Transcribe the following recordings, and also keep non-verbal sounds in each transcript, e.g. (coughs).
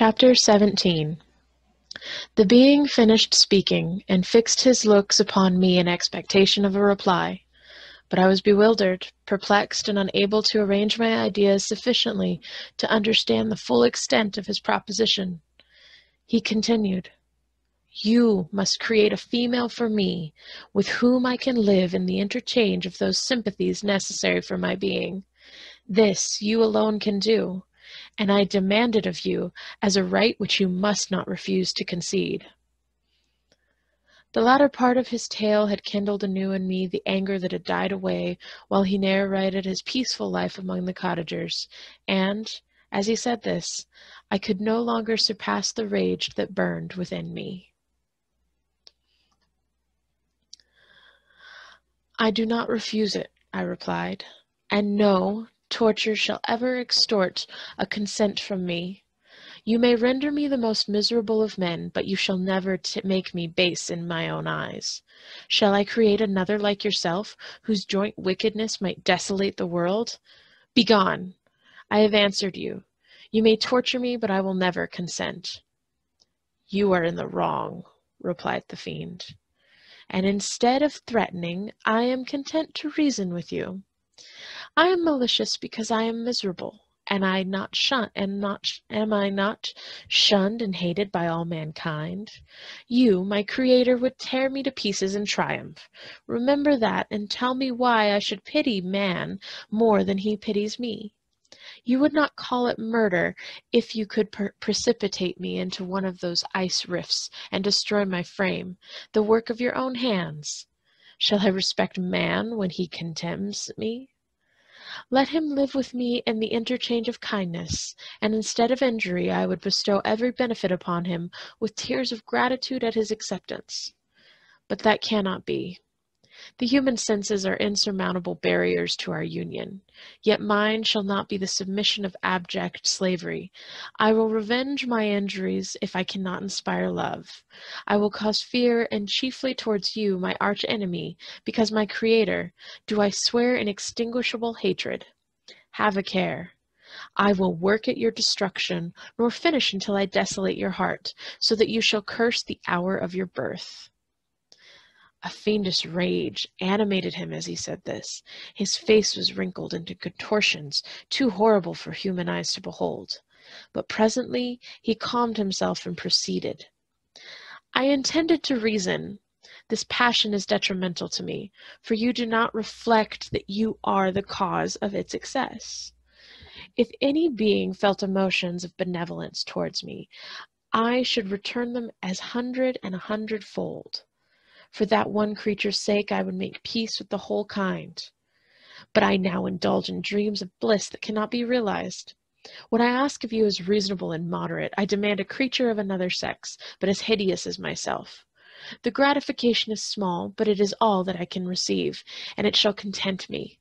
Chapter 17 The being finished speaking, and fixed his looks upon me in expectation of a reply. But I was bewildered, perplexed, and unable to arrange my ideas sufficiently to understand the full extent of his proposition. He continued, You must create a female for me, with whom I can live in the interchange of those sympathies necessary for my being. This you alone can do and I demand it of you as a right which you must not refuse to concede. The latter part of his tale had kindled anew in me the anger that had died away while he narrated his peaceful life among the cottagers, and, as he said this, I could no longer surpass the rage that burned within me. I do not refuse it, I replied, and no, torture shall ever extort a consent from me. You may render me the most miserable of men, but you shall never make me base in my own eyes. Shall I create another like yourself, whose joint wickedness might desolate the world? Begone! I have answered you. You may torture me, but I will never consent. You are in the wrong, replied the fiend. And instead of threatening, I am content to reason with you. I am malicious because I am miserable, and I not shun and not am I not shunned and hated by all mankind? You, my creator, would tear me to pieces in triumph. Remember that, and tell me why I should pity man more than he pities me. You would not call it murder if you could per- precipitate me into one of those ice rifts and destroy my frame, the work of your own hands. Shall I respect man when he contemns me? Let him live with me in the interchange of kindness, and instead of injury I would bestow every benefit upon him with tears of gratitude at his acceptance. But that cannot be. The human senses are insurmountable barriers to our union. Yet mine shall not be the submission of abject slavery. I will revenge my injuries if I cannot inspire love. I will cause fear, and chiefly towards you, my arch enemy, because my Creator, do I swear inextinguishable hatred. Have a care. I will work at your destruction, nor finish until I desolate your heart, so that you shall curse the hour of your birth. A fiendish rage animated him as he said this. His face was wrinkled into contortions too horrible for human eyes to behold. But presently he calmed himself and proceeded. I intended to reason. This passion is detrimental to me, for you do not reflect that you are the cause of its excess. If any being felt emotions of benevolence towards me, I should return them as hundred and a hundredfold. For that one creature's sake I would make peace with the whole kind. But I now indulge in dreams of bliss that cannot be realized. What I ask of you is reasonable and moderate. I demand a creature of another sex, but as hideous as myself. The gratification is small, but it is all that I can receive, and it shall content me.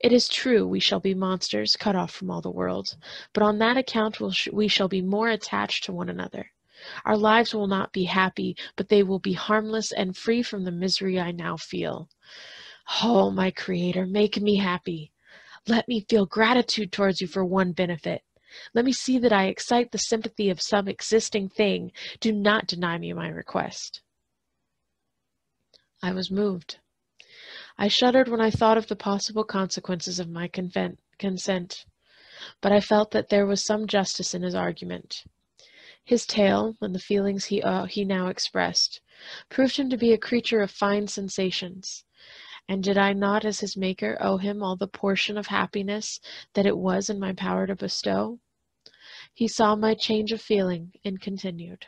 It is true we shall be monsters, cut off from all the world, but on that account we shall be more attached to one another. Our lives will not be happy, but they will be harmless and free from the misery I now feel. Oh, my Creator, make me happy. Let me feel gratitude towards you for one benefit. Let me see that I excite the sympathy of some existing thing. Do not deny me my request. I was moved. I shuddered when I thought of the possible consequences of my consent, but I felt that there was some justice in his argument. His tale, and the feelings he, uh, he now expressed, proved him to be a creature of fine sensations. And did I not, as his Maker, owe him all the portion of happiness that it was in my power to bestow? He saw my change of feeling, and continued.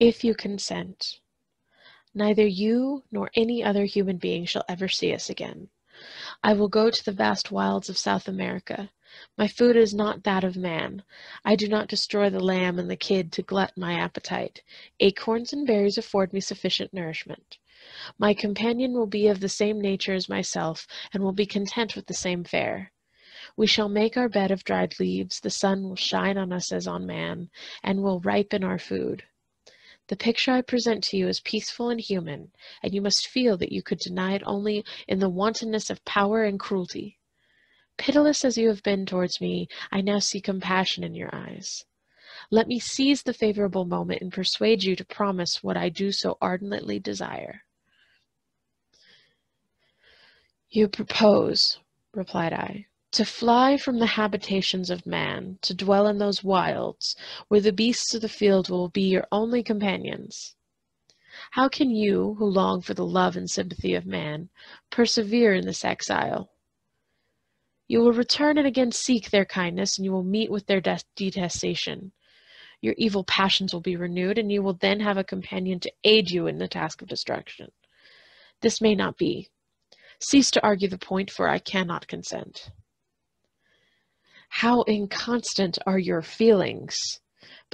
If you consent, neither you nor any other human being shall ever see us again. I will go to the vast wilds of South America, my food is not that of man. I do not destroy the lamb and the kid to glut my appetite. Acorns and berries afford me sufficient nourishment. My companion will be of the same nature as myself, and will be content with the same fare. We shall make our bed of dried leaves, the sun will shine on us as on man, and will ripen our food. The picture I present to you is peaceful and human, and you must feel that you could deny it only in the wantonness of power and cruelty. Pitiless as you have been towards me, I now see compassion in your eyes. Let me seize the favorable moment and persuade you to promise what I do so ardently desire. You propose, replied I, to fly from the habitations of man, to dwell in those wilds, where the beasts of the field will be your only companions. How can you, who long for the love and sympathy of man, persevere in this exile? You will return and again seek their kindness, and you will meet with their detestation. Your evil passions will be renewed, and you will then have a companion to aid you in the task of destruction. This may not be. Cease to argue the point, for I cannot consent. How inconstant are your feelings!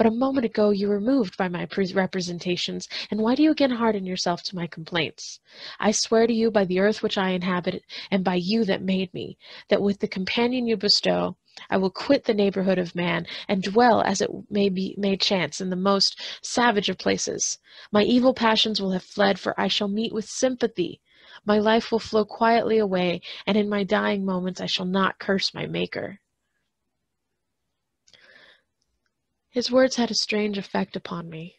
But a moment ago you were moved by my representations, and why do you again harden yourself to my complaints? I swear to you by the earth which I inhabit, and by you that made me, that with the companion you bestow, I will quit the neighborhood of man, and dwell, as it may be may chance, in the most savage of places. My evil passions will have fled, for I shall meet with sympathy. My life will flow quietly away, and in my dying moments I shall not curse my Maker. His words had a strange effect upon me.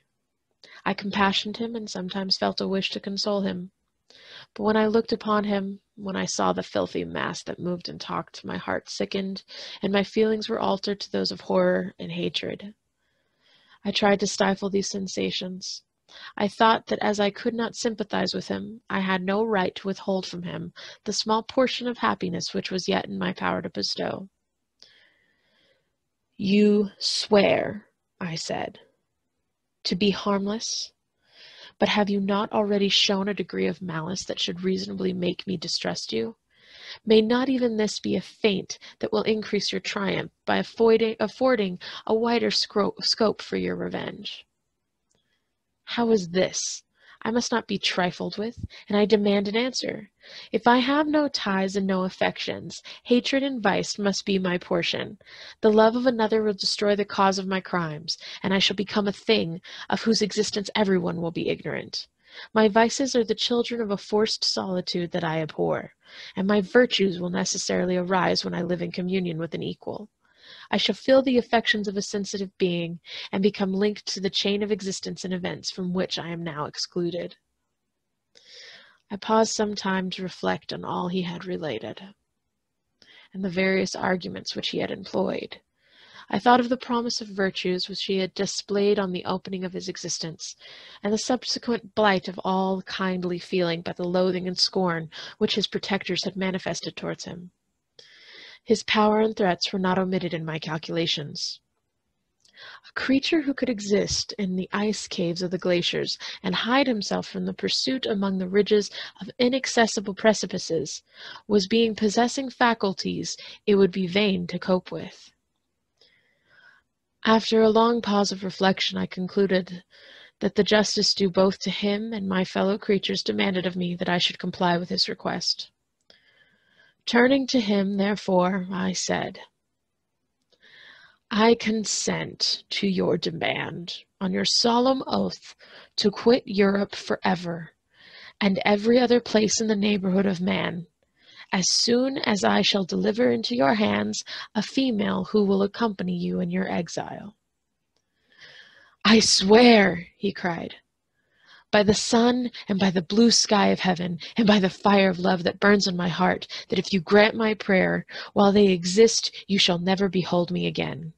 I compassionated him and sometimes felt a wish to console him. But when I looked upon him, when I saw the filthy mass that moved and talked, my heart sickened, and my feelings were altered to those of horror and hatred. I tried to stifle these sensations. I thought that as I could not sympathize with him, I had no right to withhold from him the small portion of happiness which was yet in my power to bestow. You swear, I said, to be harmless, but have you not already shown a degree of malice that should reasonably make me distrust you? May not even this be a feint that will increase your triumph by affording, affording a wider scope for your revenge? How is this? I must not be trifled with, and I demand an answer. If I have no ties and no affections, hatred and vice must be my portion. The love of another will destroy the cause of my crimes, and I shall become a thing of whose existence everyone will be ignorant. My vices are the children of a forced solitude that I abhor, and my virtues will necessarily arise when I live in communion with an equal. I shall feel the affections of a sensitive being, and become linked to the chain of existence and events from which I am now excluded. I paused some time to reflect on all he had related, and the various arguments which he had employed. I thought of the promise of virtues which he had displayed on the opening of his existence, and the subsequent blight of all kindly feeling by the loathing and scorn which his protectors had manifested towards him. His power and threats were not omitted in my calculations. A creature who could exist in the ice caves of the glaciers and hide himself from the pursuit among the ridges of inaccessible precipices was being possessing faculties it would be vain to cope with. After a long pause of reflection, I concluded that the justice due both to him and my fellow creatures demanded of me that I should comply with his request. Turning to him, therefore, I said, I consent to your demand, on your solemn oath, to quit Europe forever, and every other place in the neighborhood of man, as soon as I shall deliver into your hands a female who will accompany you in your exile. I swear, he cried, by the sun and by the blue sky of heaven and by the fire of love that burns in my heart, that if you grant my prayer, while they exist, you shall never behold me again.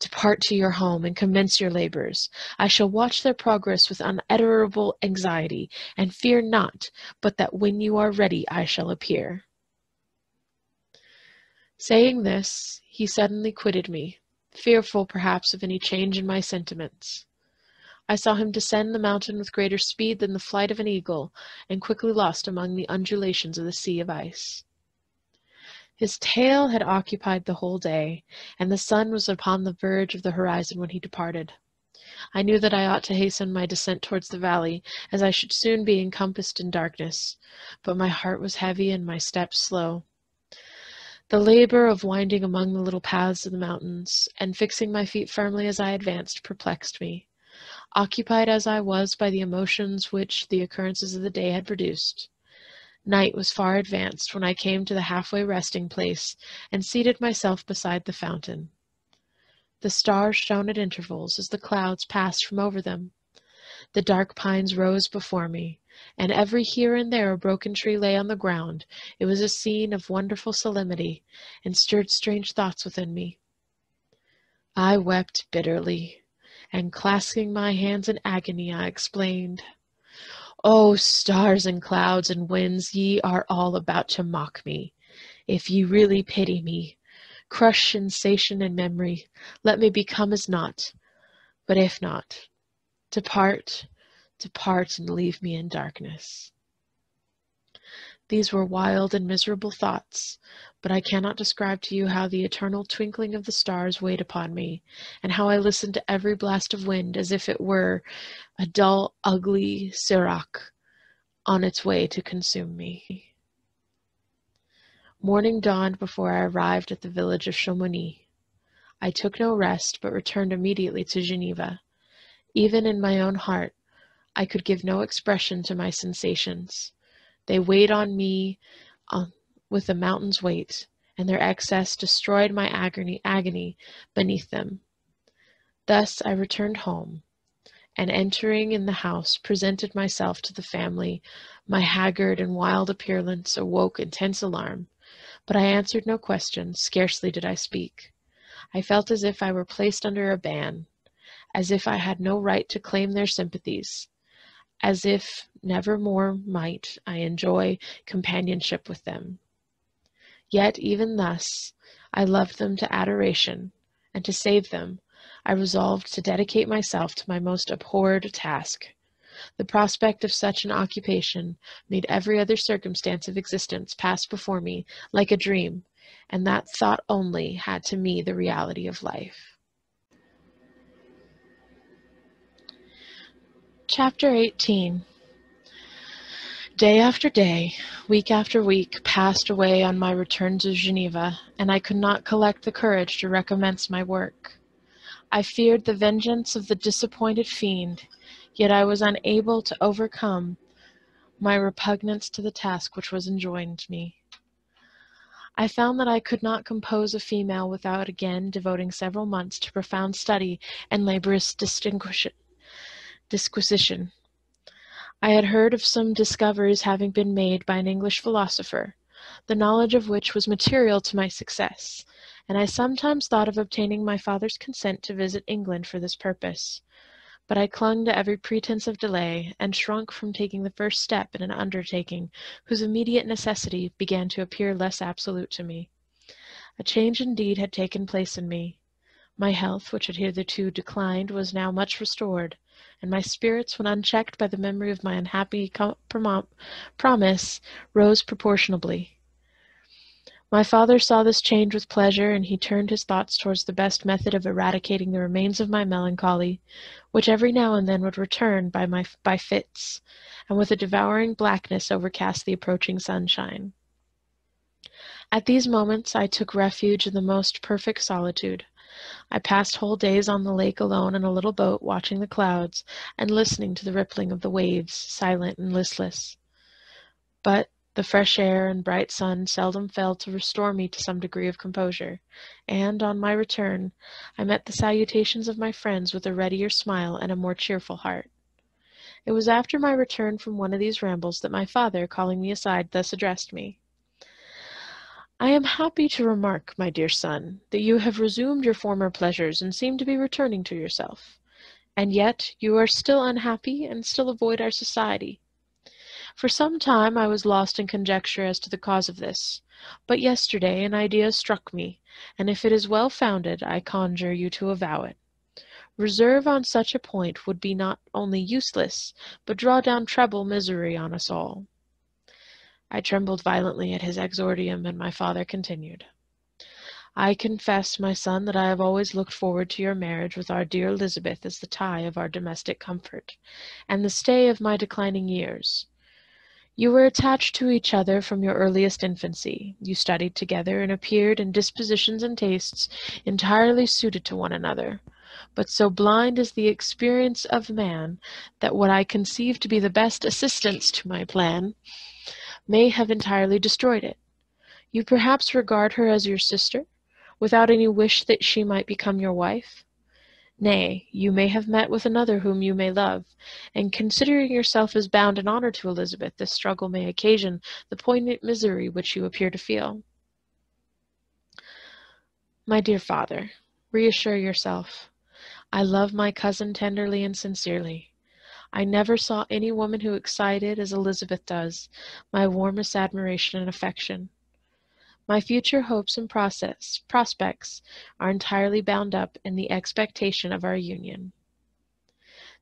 Depart to your home and commence your labors. I shall watch their progress with unutterable anxiety, and fear not but that when you are ready I shall appear. Saying this, he suddenly quitted me, fearful perhaps of any change in my sentiments. I saw him descend the mountain with greater speed than the flight of an eagle, and quickly lost among the undulations of the sea of ice. His tale had occupied the whole day, and the sun was upon the verge of the horizon when he departed. I knew that I ought to hasten my descent towards the valley, as I should soon be encompassed in darkness, but my heart was heavy and my steps slow. The labor of winding among the little paths of the mountains, and fixing my feet firmly as I advanced, perplexed me. Occupied as I was by the emotions which the occurrences of the day had produced, night was far advanced when I came to the halfway resting place and seated myself beside the fountain. The stars shone at intervals as the clouds passed from over them. The dark pines rose before me, and every here and there a broken tree lay on the ground. It was a scene of wonderful solemnity, and stirred strange thoughts within me. I wept bitterly, and clasping my hands in agony, I explained. O stars and clouds and winds, ye are all about to mock me. If ye really pity me, crush sensation and memory, let me become as naught. But if not, depart, depart and leave me in darkness. These were wild and miserable thoughts, but I cannot describe to you how the eternal twinkling of the stars weighed upon me, and how I listened to every blast of wind as if it were a dull, ugly siroc on its way to consume me. Morning dawned before I arrived at the village of Chamonix. I took no rest, but returned immediately to Geneva. Even in my own heart, I could give no expression to my sensations. They weighed on me uh, with a mountain's weight, and their excess destroyed my agony, agony beneath them. Thus I returned home, and entering in the house, presented myself to the family. My haggard and wild appearance awoke intense alarm, but I answered no question, scarcely did I speak. I felt as if I were placed under a ban, as if I had no right to claim their sympathies as if never more might I enjoy companionship with them. Yet even thus I loved them to adoration, and to save them I resolved to dedicate myself to my most abhorred task. The prospect of such an occupation made every other circumstance of existence pass before me like a dream, and that thought only had to me the reality of life. Chapter 18 Day after day, week after week, passed away on my return to Geneva, and I could not collect the courage to recommence my work. I feared the vengeance of the disappointed fiend, yet I was unable to overcome my repugnance to the task which was enjoined me. I found that I could not compose a female without again devoting several months to profound study and laborious distinction disquisition. I had heard of some discoveries having been made by an English philosopher, the knowledge of which was material to my success, and I sometimes thought of obtaining my father's consent to visit England for this purpose. But I clung to every pretence of delay, and shrunk from taking the first step in an undertaking whose immediate necessity began to appear less absolute to me. A change indeed had taken place in me. My health, which had hitherto declined, was now much restored and my spirits, when unchecked by the memory of my unhappy promise, rose proportionably. My father saw this change with pleasure, and he turned his thoughts towards the best method of eradicating the remains of my melancholy, which every now and then would return by, my, by fits, and with a devouring blackness overcast the approaching sunshine. At these moments I took refuge in the most perfect solitude. I passed whole days on the lake alone in a little boat, watching the clouds, and listening to the rippling of the waves, silent and listless. But the fresh air and bright sun seldom failed to restore me to some degree of composure, and, on my return, I met the salutations of my friends with a readier smile and a more cheerful heart. It was after my return from one of these rambles that my father, calling me aside, thus addressed me. I am happy to remark, my dear son, that you have resumed your former pleasures and seem to be returning to yourself. And yet you are still unhappy and still avoid our society. For some time I was lost in conjecture as to the cause of this, but yesterday an idea struck me, and if it is well founded, I conjure you to avow it. Reserve on such a point would be not only useless, but draw down treble misery on us all. I trembled violently at his exordium, and my father continued. I confess, my son, that I have always looked forward to your marriage with our dear Elizabeth as the tie of our domestic comfort, and the stay of my declining years. You were attached to each other from your earliest infancy. You studied together, and appeared in dispositions and tastes entirely suited to one another. But so blind is the experience of man, that what I conceive to be the best assistance to my plan may have entirely destroyed it. You perhaps regard her as your sister, without any wish that she might become your wife? Nay, you may have met with another whom you may love, and considering yourself as bound in honour to Elizabeth, this struggle may occasion the poignant misery which you appear to feel. My dear father, reassure yourself. I love my cousin tenderly and sincerely. I never saw any woman who excited, as Elizabeth does, my warmest admiration and affection. My future hopes and process, prospects are entirely bound up in the expectation of our union.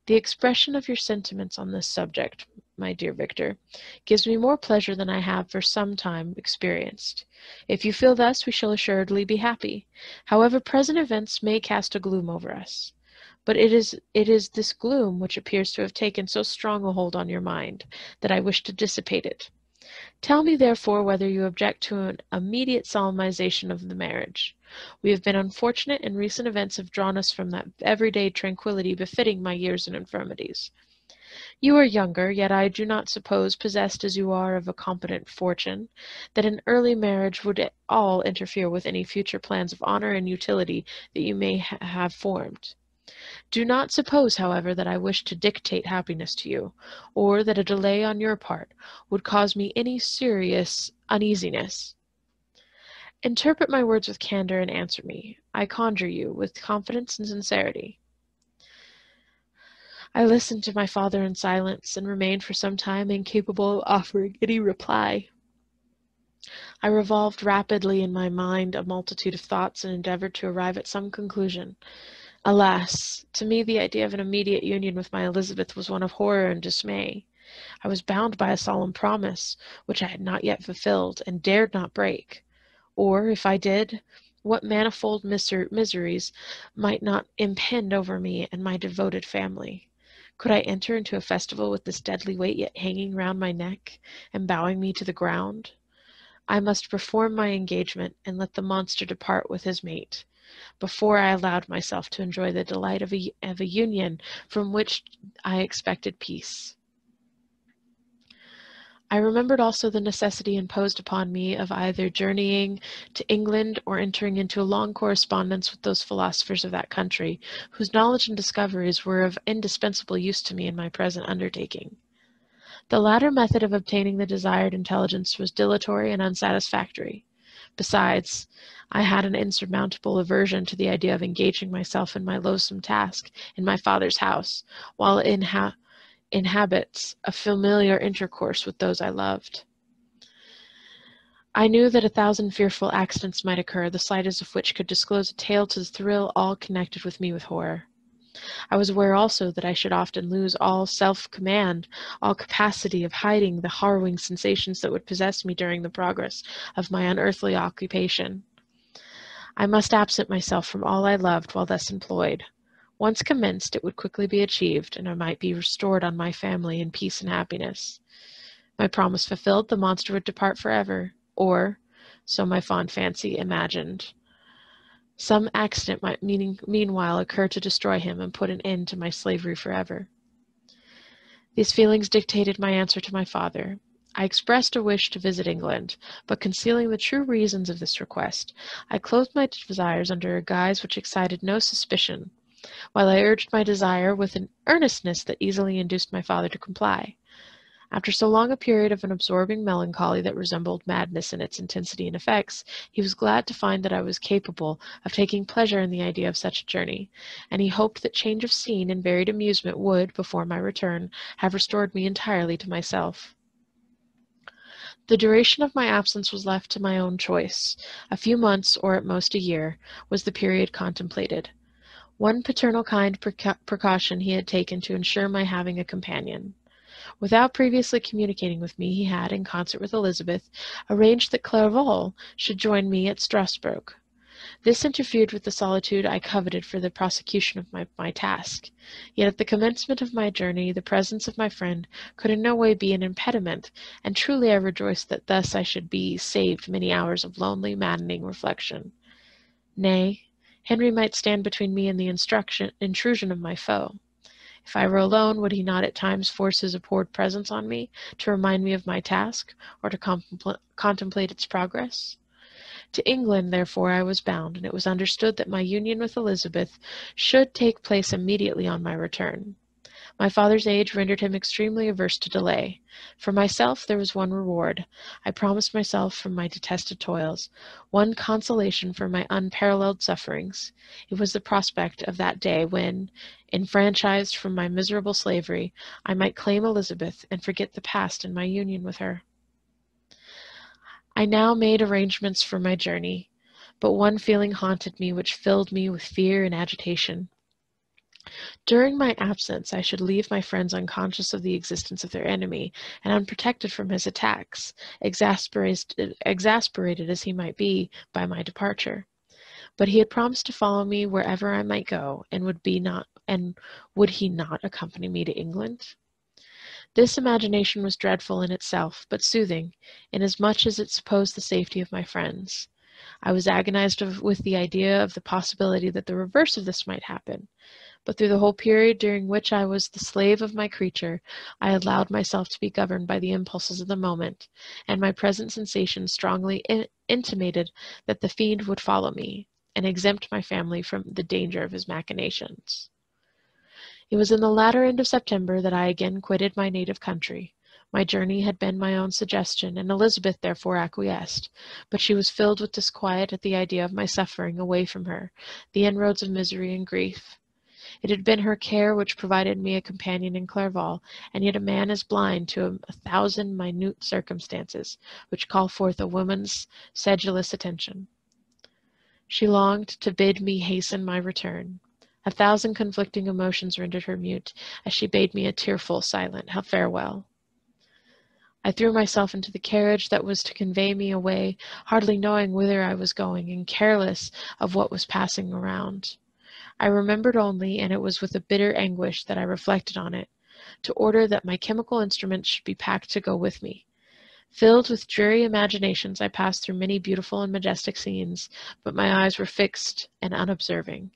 The expression of your sentiments on this subject, my dear Victor, gives me more pleasure than I have for some time experienced. If you feel thus, we shall assuredly be happy. However, present events may cast a gloom over us. But it is it is this gloom which appears to have taken so strong a hold on your mind that I wish to dissipate it. Tell me, therefore, whether you object to an immediate solemnization of the marriage. We have been unfortunate, and recent events have drawn us from that everyday tranquillity befitting my years and infirmities. You are younger, yet I do not suppose, possessed as you are of a competent fortune, that an early marriage would at all interfere with any future plans of honor and utility that you may ha have formed. Do not suppose, however, that I wish to dictate happiness to you, or that a delay on your part would cause me any serious uneasiness. Interpret my words with candor and answer me, I conjure you, with confidence and sincerity. I listened to my father in silence and remained for some time incapable of offering any reply. I revolved rapidly in my mind a multitude of thoughts and endeavored to arrive at some conclusion. Alas! to me the idea of an immediate union with my Elizabeth was one of horror and dismay. I was bound by a solemn promise, which I had not yet fulfilled, and dared not break. Or, if I did, what manifold miser miseries might not impend over me and my devoted family? Could I enter into a festival with this deadly weight yet hanging round my neck, and bowing me to the ground? I must perform my engagement, and let the monster depart with his mate before I allowed myself to enjoy the delight of a, of a union from which I expected peace. I remembered also the necessity imposed upon me of either journeying to England or entering into a long correspondence with those philosophers of that country, whose knowledge and discoveries were of indispensable use to me in my present undertaking. The latter method of obtaining the desired intelligence was dilatory and unsatisfactory. Besides, I had an insurmountable aversion to the idea of engaging myself in my loathsome task in my father's house, while inha inhabits a familiar intercourse with those I loved. I knew that a thousand fearful accidents might occur, the slightest of which could disclose a tale to the thrill all connected with me with horror. I was aware also that I should often lose all self-command, all capacity of hiding the harrowing sensations that would possess me during the progress of my unearthly occupation. I must absent myself from all I loved while thus employed. Once commenced, it would quickly be achieved, and I might be restored on my family in peace and happiness. My promise fulfilled, the monster would depart forever, or, so my fond fancy imagined, some accident might meaning, meanwhile occur to destroy him and put an end to my slavery forever. These feelings dictated my answer to my father. I expressed a wish to visit England, but concealing the true reasons of this request, I clothed my desires under a guise which excited no suspicion, while I urged my desire with an earnestness that easily induced my father to comply. After so long a period of an absorbing melancholy that resembled madness in its intensity and effects, he was glad to find that I was capable of taking pleasure in the idea of such a journey, and he hoped that change of scene and varied amusement would, before my return, have restored me entirely to myself. The duration of my absence was left to my own choice. A few months, or at most a year, was the period contemplated. One paternal kind precaution he had taken to ensure my having a companion. Without previously communicating with me, he had, in concert with Elizabeth, arranged that Clerval should join me at Strasbourg. This interfered with the solitude I coveted for the prosecution of my, my task. Yet at the commencement of my journey the presence of my friend could in no way be an impediment, and truly I rejoiced that thus I should be saved many hours of lonely, maddening reflection. Nay, Henry might stand between me and the intrusion of my foe. If I were alone, would he not at times force his abhorred presence on me, to remind me of my task, or to contemplate its progress? To England, therefore, I was bound, and it was understood that my union with Elizabeth should take place immediately on my return. My father's age rendered him extremely averse to delay. For myself there was one reward. I promised myself from my detested toils, one consolation for my unparalleled sufferings. It was the prospect of that day when, enfranchised from my miserable slavery, I might claim Elizabeth and forget the past in my union with her. I now made arrangements for my journey, but one feeling haunted me which filled me with fear and agitation. During my absence I should leave my friends unconscious of the existence of their enemy, and unprotected from his attacks, exasperated, as he might be by my departure. But he had promised to follow me wherever I might go, and would be not and would he not accompany me to England? This imagination was dreadful in itself, but soothing, inasmuch as it supposed the safety of my friends. I was agonized with the idea of the possibility that the reverse of this might happen, but through the whole period during which I was the slave of my creature, I allowed myself to be governed by the impulses of the moment, and my present sensations strongly in- intimated that the fiend would follow me, and exempt my family from the danger of his machinations. It was in the latter end of September that I again quitted my native country. My journey had been my own suggestion, and Elizabeth therefore acquiesced, but she was filled with disquiet at the idea of my suffering away from her, the inroads of misery and grief. It had been her care which provided me a companion in Clerval, and yet a man is blind to a thousand minute circumstances which call forth a woman's sedulous attention. She longed to bid me hasten my return. A thousand conflicting emotions rendered her mute, as she bade me a tearful, silent farewell. I threw myself into the carriage that was to convey me away, hardly knowing whither I was going, and careless of what was passing around. I remembered only, and it was with a bitter anguish that I reflected on it, to order that my chemical instruments should be packed to go with me. Filled with dreary imaginations, I passed through many beautiful and majestic scenes, but my eyes were fixed and unobserving.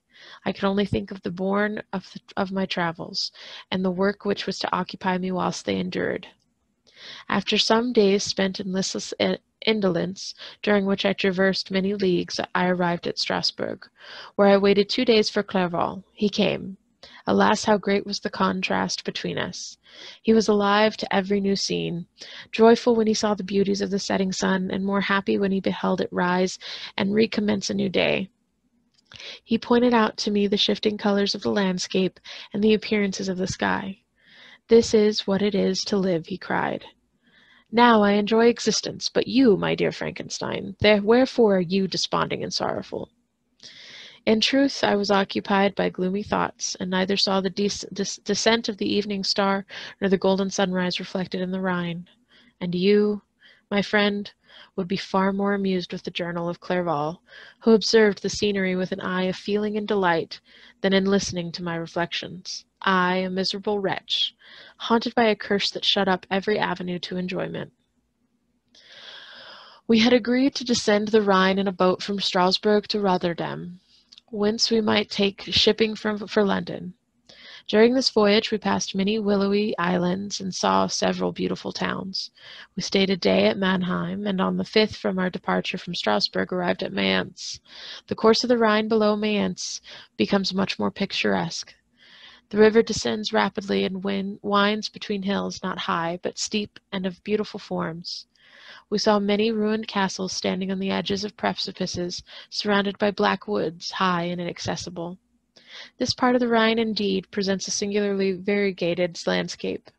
I could only think of the bourne of, the, of my travels, and the work which was to occupy me whilst they endured. After some days spent in listless eh, indolence, during which I traversed many leagues, I arrived at Strasbourg, where I waited two days for Clerval. He came. Alas, how great was the contrast between us! He was alive to every new scene, joyful when he saw the beauties of the setting sun, and more happy when he beheld it rise and recommence a new day. He pointed out to me the shifting colors of the landscape and the appearances of the sky. This is what it is to live, he cried. Now I enjoy existence, but you, my dear Frankenstein, there, wherefore are you desponding and sorrowful? In truth, I was occupied by gloomy thoughts, and neither saw the descent of the evening star nor the golden sunrise reflected in the Rhine. And you, my friend, would be far more amused with the journal of Clerval, who observed the scenery with an eye of feeling and delight, than in listening to my reflections. I, a miserable wretch, haunted by a curse that shut up every avenue to enjoyment. We had agreed to descend the Rhine in a boat from Strasbourg to Rotterdam, whence we might take shipping from, for London. During this voyage we passed many willowy islands and saw several beautiful towns. We stayed a day at Mannheim, and on the fifth from our departure from Strasbourg arrived at Mayence. The course of the Rhine below Mayence becomes much more picturesque. The river descends rapidly and winds between hills not high, but steep and of beautiful forms. We saw many ruined castles standing on the edges of precipices, surrounded by black woods, high and inaccessible. This part of the Rhine, indeed, presents a singularly variegated landscape.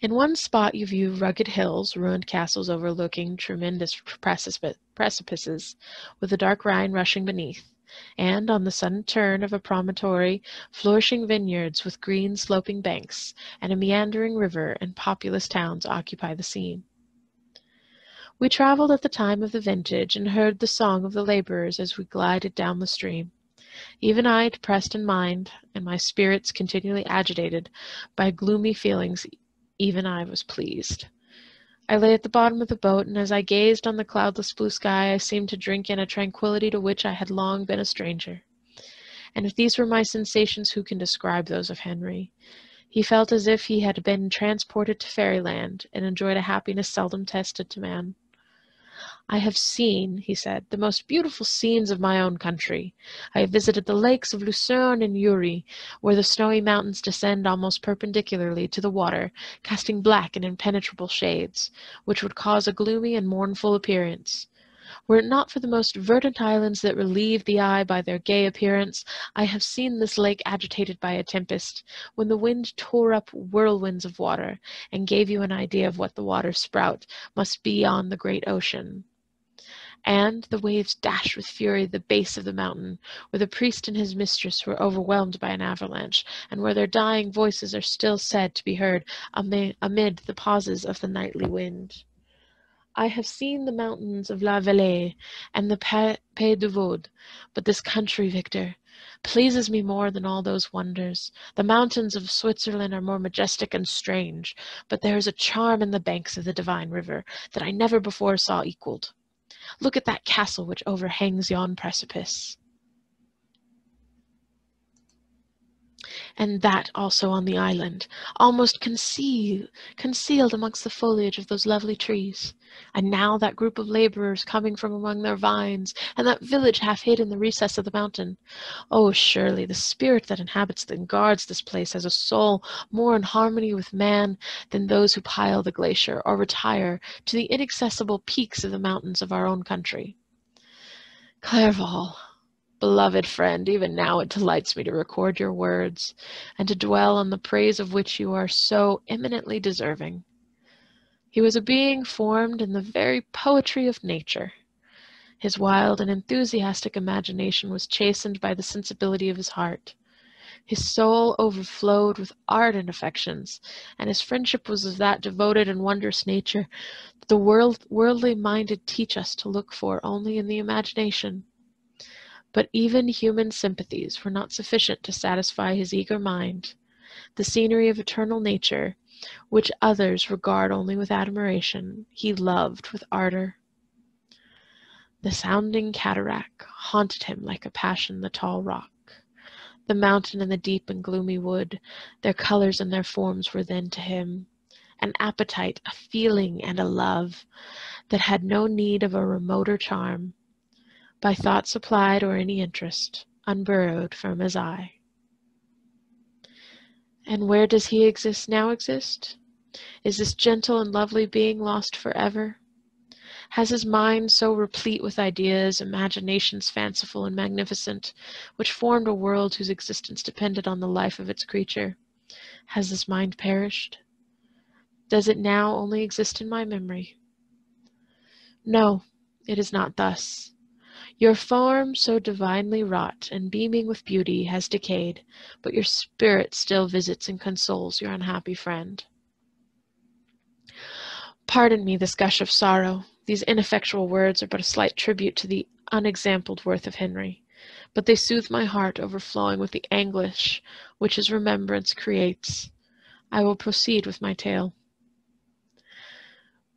In one spot you view rugged hills, ruined castles overlooking tremendous precipices, with the dark Rhine rushing beneath and on the sudden turn of a promontory flourishing vineyards with green sloping banks and a meandering river and populous towns occupy the scene. We traveled at the time of the vintage and heard the song of the laborers as we glided down the stream. Even I, depressed in mind, and my spirits continually agitated by gloomy feelings, even I was pleased. I lay at the bottom of the boat, and as I gazed on the cloudless blue sky I seemed to drink in a tranquillity to which I had long been a stranger. And if these were my sensations, who can describe those of Henry? He felt as if he had been transported to fairyland, and enjoyed a happiness seldom tested to man. I have seen, he said, the most beautiful scenes of my own country. I have visited the lakes of Lucerne and Uri, where the snowy mountains descend almost perpendicularly to the water, casting black and impenetrable shades, which would cause a gloomy and mournful appearance. Were it not for the most verdant islands that relieve the eye by their gay appearance, I have seen this lake agitated by a tempest, when the wind tore up whirlwinds of water, and gave you an idea of what the water spout must be on the great ocean and the waves dashed with fury the base of the mountain, where the priest and his mistress were overwhelmed by an avalanche, and where their dying voices are still said to be heard amid, the pauses of the nightly wind. I have seen the mountains of La Valais and the Pays du Vaud, but this country, Victor, pleases me more than all those wonders. The mountains of Switzerland are more majestic and strange, but there is a charm in the banks of the divine river that I never before saw equaled. Look at that castle which overhangs yon precipice. And that also on the island, almost conceal, concealed amongst the foliage of those lovely trees. And now that group of laborers coming from among their vines, and that village half hid in the recess of the mountain. Oh, surely the spirit that inhabits and guards this place has a soul more in harmony with man than those who pile the glacier or retire to the inaccessible peaks of the mountains of our own country. Clerval, Beloved friend, even now it delights me to record your words, and to dwell on the praise of which you are so eminently deserving. He was a being formed in the very poetry of nature. His wild and enthusiastic imagination was chastened by the sensibility of his heart. His soul overflowed with ardent affections, and his friendship was of that devoted and wondrous nature that the world, worldly minded teach us to look for only in the imagination. But even human sympathies were not sufficient to satisfy his eager mind. The scenery of eternal nature, which others regard only with admiration, he loved with ardor. The sounding cataract haunted him like a passion the tall rock. The mountain and the deep and gloomy wood, their colors and their forms were then to him an appetite, a feeling, and a love that had no need of a remoter charm by thought supplied or any interest, unburrowed from his eye. And where does he exist now exist? Is this gentle and lovely being lost forever? Has his mind so replete with ideas, imaginations fanciful and magnificent, which formed a world whose existence depended on the life of its creature, has this mind perished? Does it now only exist in my memory? No, it is not thus. Your form, so divinely wrought and beaming with beauty, has decayed, but your spirit still visits and consoles your unhappy friend. Pardon me this gush of sorrow. These ineffectual words are but a slight tribute to the unexampled worth of Henry, but they soothe my heart overflowing with the anguish which his remembrance creates. I will proceed with my tale.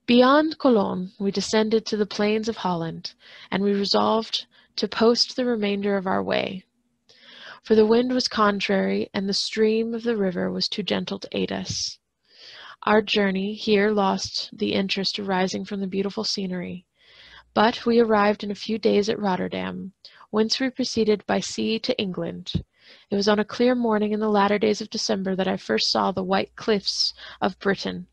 Beyond Cologne we descended to the plains of Holland, and we resolved to post the remainder of our way, for the wind was contrary and the stream of the river was too gentle to aid us. Our journey here lost the interest arising from the beautiful scenery, but we arrived in a few days at Rotterdam, whence we proceeded by sea to England. It was on a clear morning in the latter days of December that I first saw the white cliffs of Britain.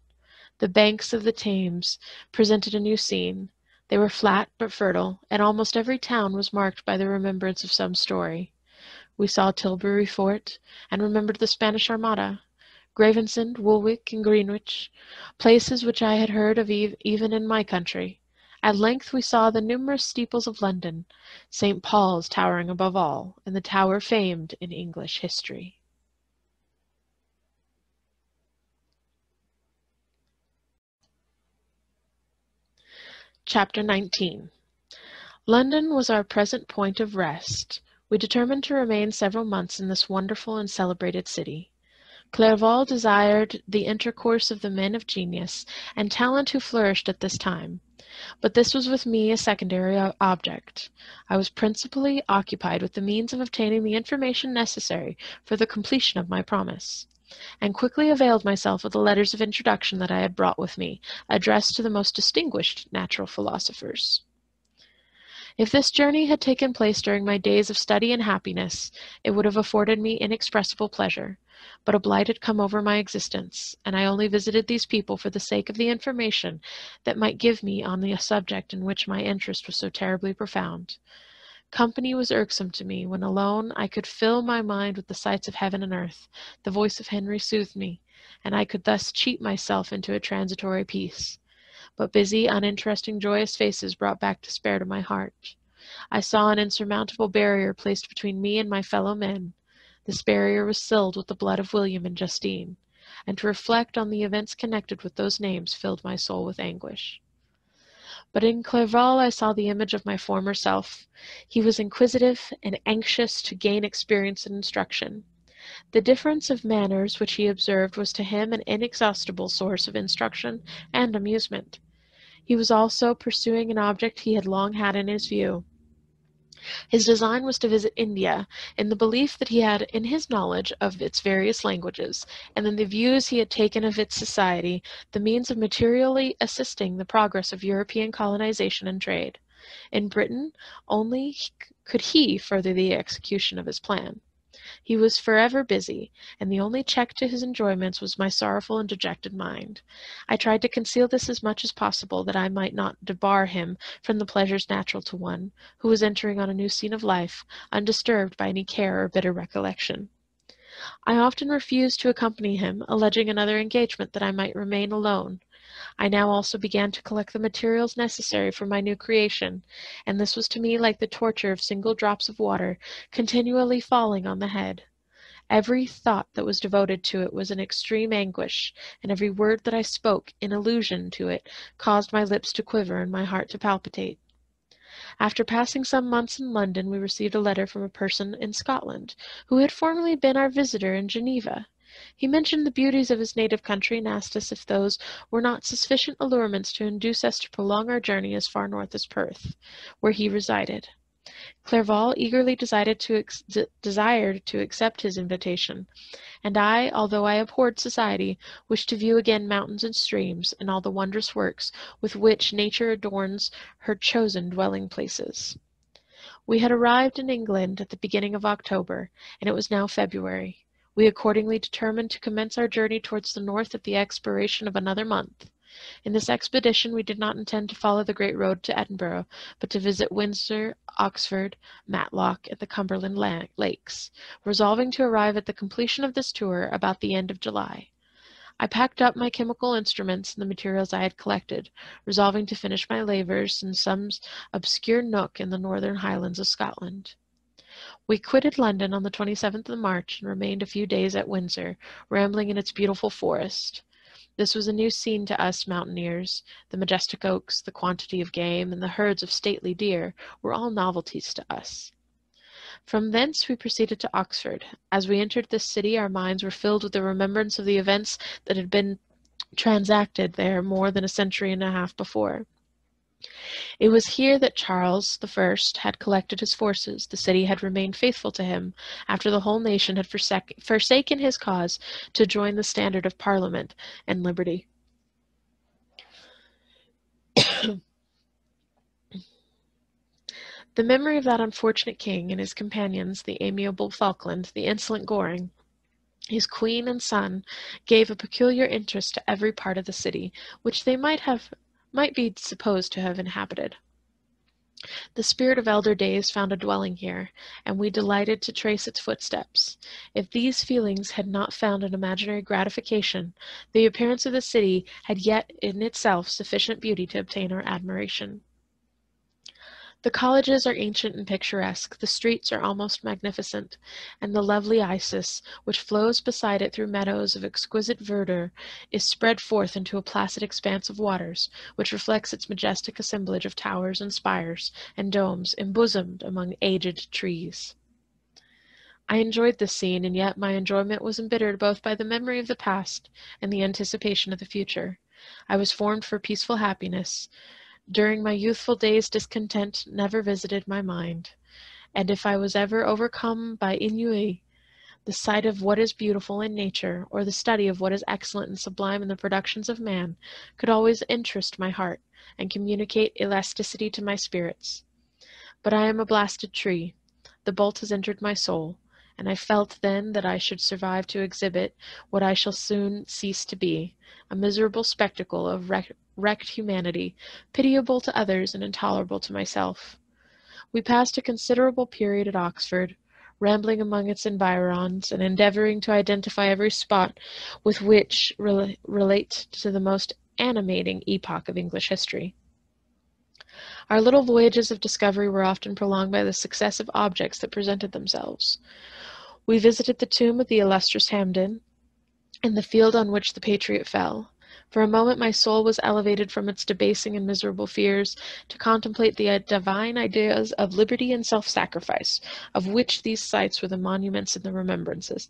The banks of the Thames presented a new scene. They were flat but fertile, and almost every town was marked by the remembrance of some story. We saw Tilbury Fort, and remembered the Spanish Armada, Gravesend, Woolwich, and Greenwich, places which I had heard of even in my country. At length we saw the numerous steeples of London, St. Paul's towering above all, and the tower famed in English history. Chapter 19 London was our present point of rest. We determined to remain several months in this wonderful and celebrated city. Clerval desired the intercourse of the men of genius and talent who flourished at this time, but this was with me a secondary object. I was principally occupied with the means of obtaining the information necessary for the completion of my promise and quickly availed myself of the letters of introduction that I had brought with me, addressed to the most distinguished natural philosophers. If this journey had taken place during my days of study and happiness, it would have afforded me inexpressible pleasure. But a blight had come over my existence, and I only visited these people for the sake of the information that might give me on the subject in which my interest was so terribly profound. Company was irksome to me. When alone, I could fill my mind with the sights of heaven and earth. The voice of Henry soothed me, and I could thus cheat myself into a transitory peace but busy, uninteresting, joyous faces brought back despair to my heart. I saw an insurmountable barrier placed between me and my fellow men. This barrier was sealed with the blood of William and Justine, and to reflect on the events connected with those names filled my soul with anguish. But in Clerval I saw the image of my former self. He was inquisitive and anxious to gain experience and instruction. The difference of manners which he observed was to him an inexhaustible source of instruction and amusement. He was also pursuing an object he had long had in his view. His design was to visit India, in the belief that he had in his knowledge of its various languages, and in the views he had taken of its society, the means of materially assisting the progress of European colonization and trade. In Britain only could he further the execution of his plan. He was forever busy, and the only check to his enjoyments was my sorrowful and dejected mind. I tried to conceal this as much as possible, that I might not debar him from the pleasures natural to one, who was entering on a new scene of life, undisturbed by any care or bitter recollection. I often refused to accompany him, alleging another engagement that I might remain alone. I now also began to collect the materials necessary for my new creation, and this was to me like the torture of single drops of water continually falling on the head. Every thought that was devoted to it was an extreme anguish, and every word that I spoke in allusion to it caused my lips to quiver and my heart to palpitate. After passing some months in London, we received a letter from a person in Scotland, who had formerly been our visitor in Geneva. He mentioned the beauties of his native country and asked us if those were not sufficient allurements to induce us to prolong our journey as far north as Perth, where he resided. Clerval eagerly to, desired to accept his invitation, and I, although I abhorred society, wished to view again mountains and streams, and all the wondrous works with which nature adorns her chosen dwelling places. We had arrived in England at the beginning of October, and it was now February. We accordingly determined to commence our journey towards the north at the expiration of another month. In this expedition we did not intend to follow the great road to Edinburgh, but to visit Windsor, Oxford, Matlock, and the Cumberland Lakes, resolving to arrive at the completion of this tour about the end of July. I packed up my chemical instruments and the materials I had collected, resolving to finish my labours in some obscure nook in the northern highlands of Scotland. We quitted London on the 27th of March and remained a few days at Windsor, rambling in its beautiful forest. This was a new scene to us mountaineers. The majestic oaks, the quantity of game, and the herds of stately deer were all novelties to us. From thence we proceeded to Oxford. As we entered this city, our minds were filled with the remembrance of the events that had been transacted there more than a century and a half before. It was here that Charles the First had collected his forces, the city had remained faithful to him, after the whole nation had forsaken his cause to join the standard of Parliament and liberty. (coughs) the memory of that unfortunate king and his companions, the amiable Falkland, the insolent Goring, his queen and son, gave a peculiar interest to every part of the city, which they might have might be supposed to have inhabited. The spirit of elder days found a dwelling here, and we delighted to trace its footsteps. If these feelings had not found an imaginary gratification, the appearance of the city had yet in itself sufficient beauty to obtain our admiration. The colleges are ancient and picturesque, the streets are almost magnificent, and the lovely Isis, which flows beside it through meadows of exquisite verdure, is spread forth into a placid expanse of waters, which reflects its majestic assemblage of towers and spires and domes embosomed among aged trees. I enjoyed this scene, and yet my enjoyment was embittered both by the memory of the past and the anticipation of the future. I was formed for peaceful happiness, during my youthful days discontent never visited my mind, and if I was ever overcome by ennui, the sight of what is beautiful in nature, or the study of what is excellent and sublime in the productions of man, could always interest my heart, and communicate elasticity to my spirits. But I am a blasted tree. The bolt has entered my soul, and I felt then that I should survive to exhibit what I shall soon cease to be, a miserable spectacle of wreck- wrecked humanity, pitiable to others and intolerable to myself. We passed a considerable period at Oxford, rambling among its environs, and endeavoring to identify every spot with which rel- relate to the most animating epoch of English history. Our little voyages of discovery were often prolonged by the successive objects that presented themselves. We visited the tomb of the illustrious Hampden, and the field on which the patriot fell. For a moment my soul was elevated from its debasing and miserable fears to contemplate the uh, divine ideas of liberty and self-sacrifice, of which these sites were the monuments and the remembrances.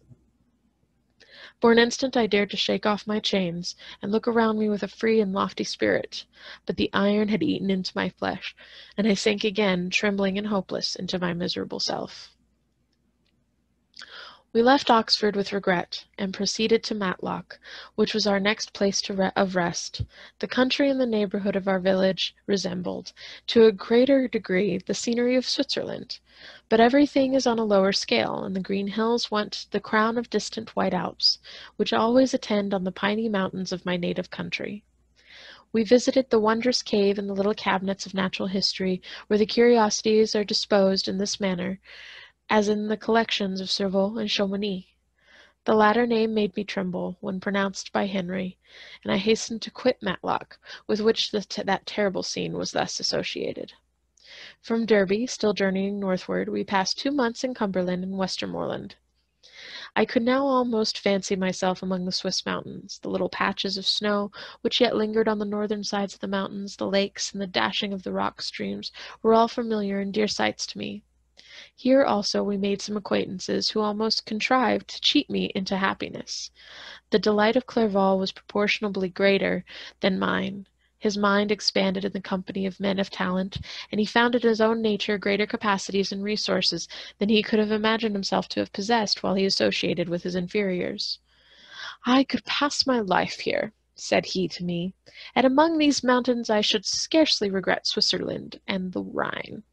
For an instant I dared to shake off my chains, and look around me with a free and lofty spirit, but the iron had eaten into my flesh, and I sank again, trembling and hopeless, into my miserable self. We left Oxford with regret, and proceeded to Matlock, which was our next place re- of rest. The country in the neighbourhood of our village resembled, to a greater degree, the scenery of Switzerland. But everything is on a lower scale, and the green hills want the crown of distant white Alps, which always attend on the piny mountains of my native country. We visited the wondrous cave and the little cabinets of natural history, where the curiosities are disposed in this manner as in the collections of Servox and Chamounix. The latter name made me tremble when pronounced by Henry, and I hastened to quit Matlock, with which that terrible scene was thus associated. From Derby, still journeying northward, we passed two months in Cumberland and Westmoreland. I could now almost fancy myself among the Swiss mountains. The little patches of snow which yet lingered on the northern sides of the mountains, the lakes, and the dashing of the rock streams were all familiar and dear sights to me. Here also we made some acquaintances who almost contrived to cheat me into happiness. The delight of Clerval was proportionably greater than mine. His mind expanded in the company of men of talent, and he found in his own nature greater capacities and resources than he could have imagined himself to have possessed while he associated with his inferiors. I could pass my life here, said he to me, and among these mountains I should scarcely regret Switzerland and the Rhine.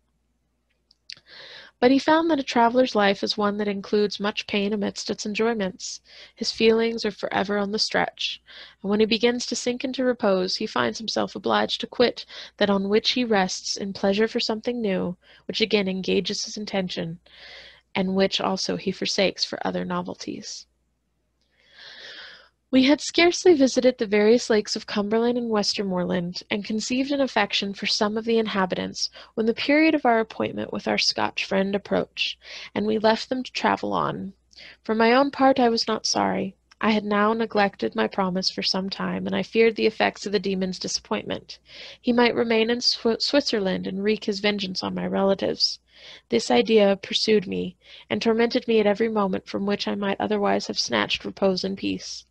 But he found that a traveler's life is one that includes much pain amidst its enjoyments. His feelings are forever on the stretch, and when he begins to sink into repose, he finds himself obliged to quit that on which he rests in pleasure for something new, which again engages his attention, and which also he forsakes for other novelties. We had scarcely visited the various lakes of Cumberland and Westmoreland, and conceived an affection for some of the inhabitants, when the period of our appointment with our Scotch friend approached, and we left them to travel on. For my own part I was not sorry. I had now neglected my promise for some time, and I feared the effects of the demon's disappointment. He might remain in Sw- Switzerland and wreak his vengeance on my relatives. This idea pursued me, and tormented me at every moment from which I might otherwise have snatched repose and peace.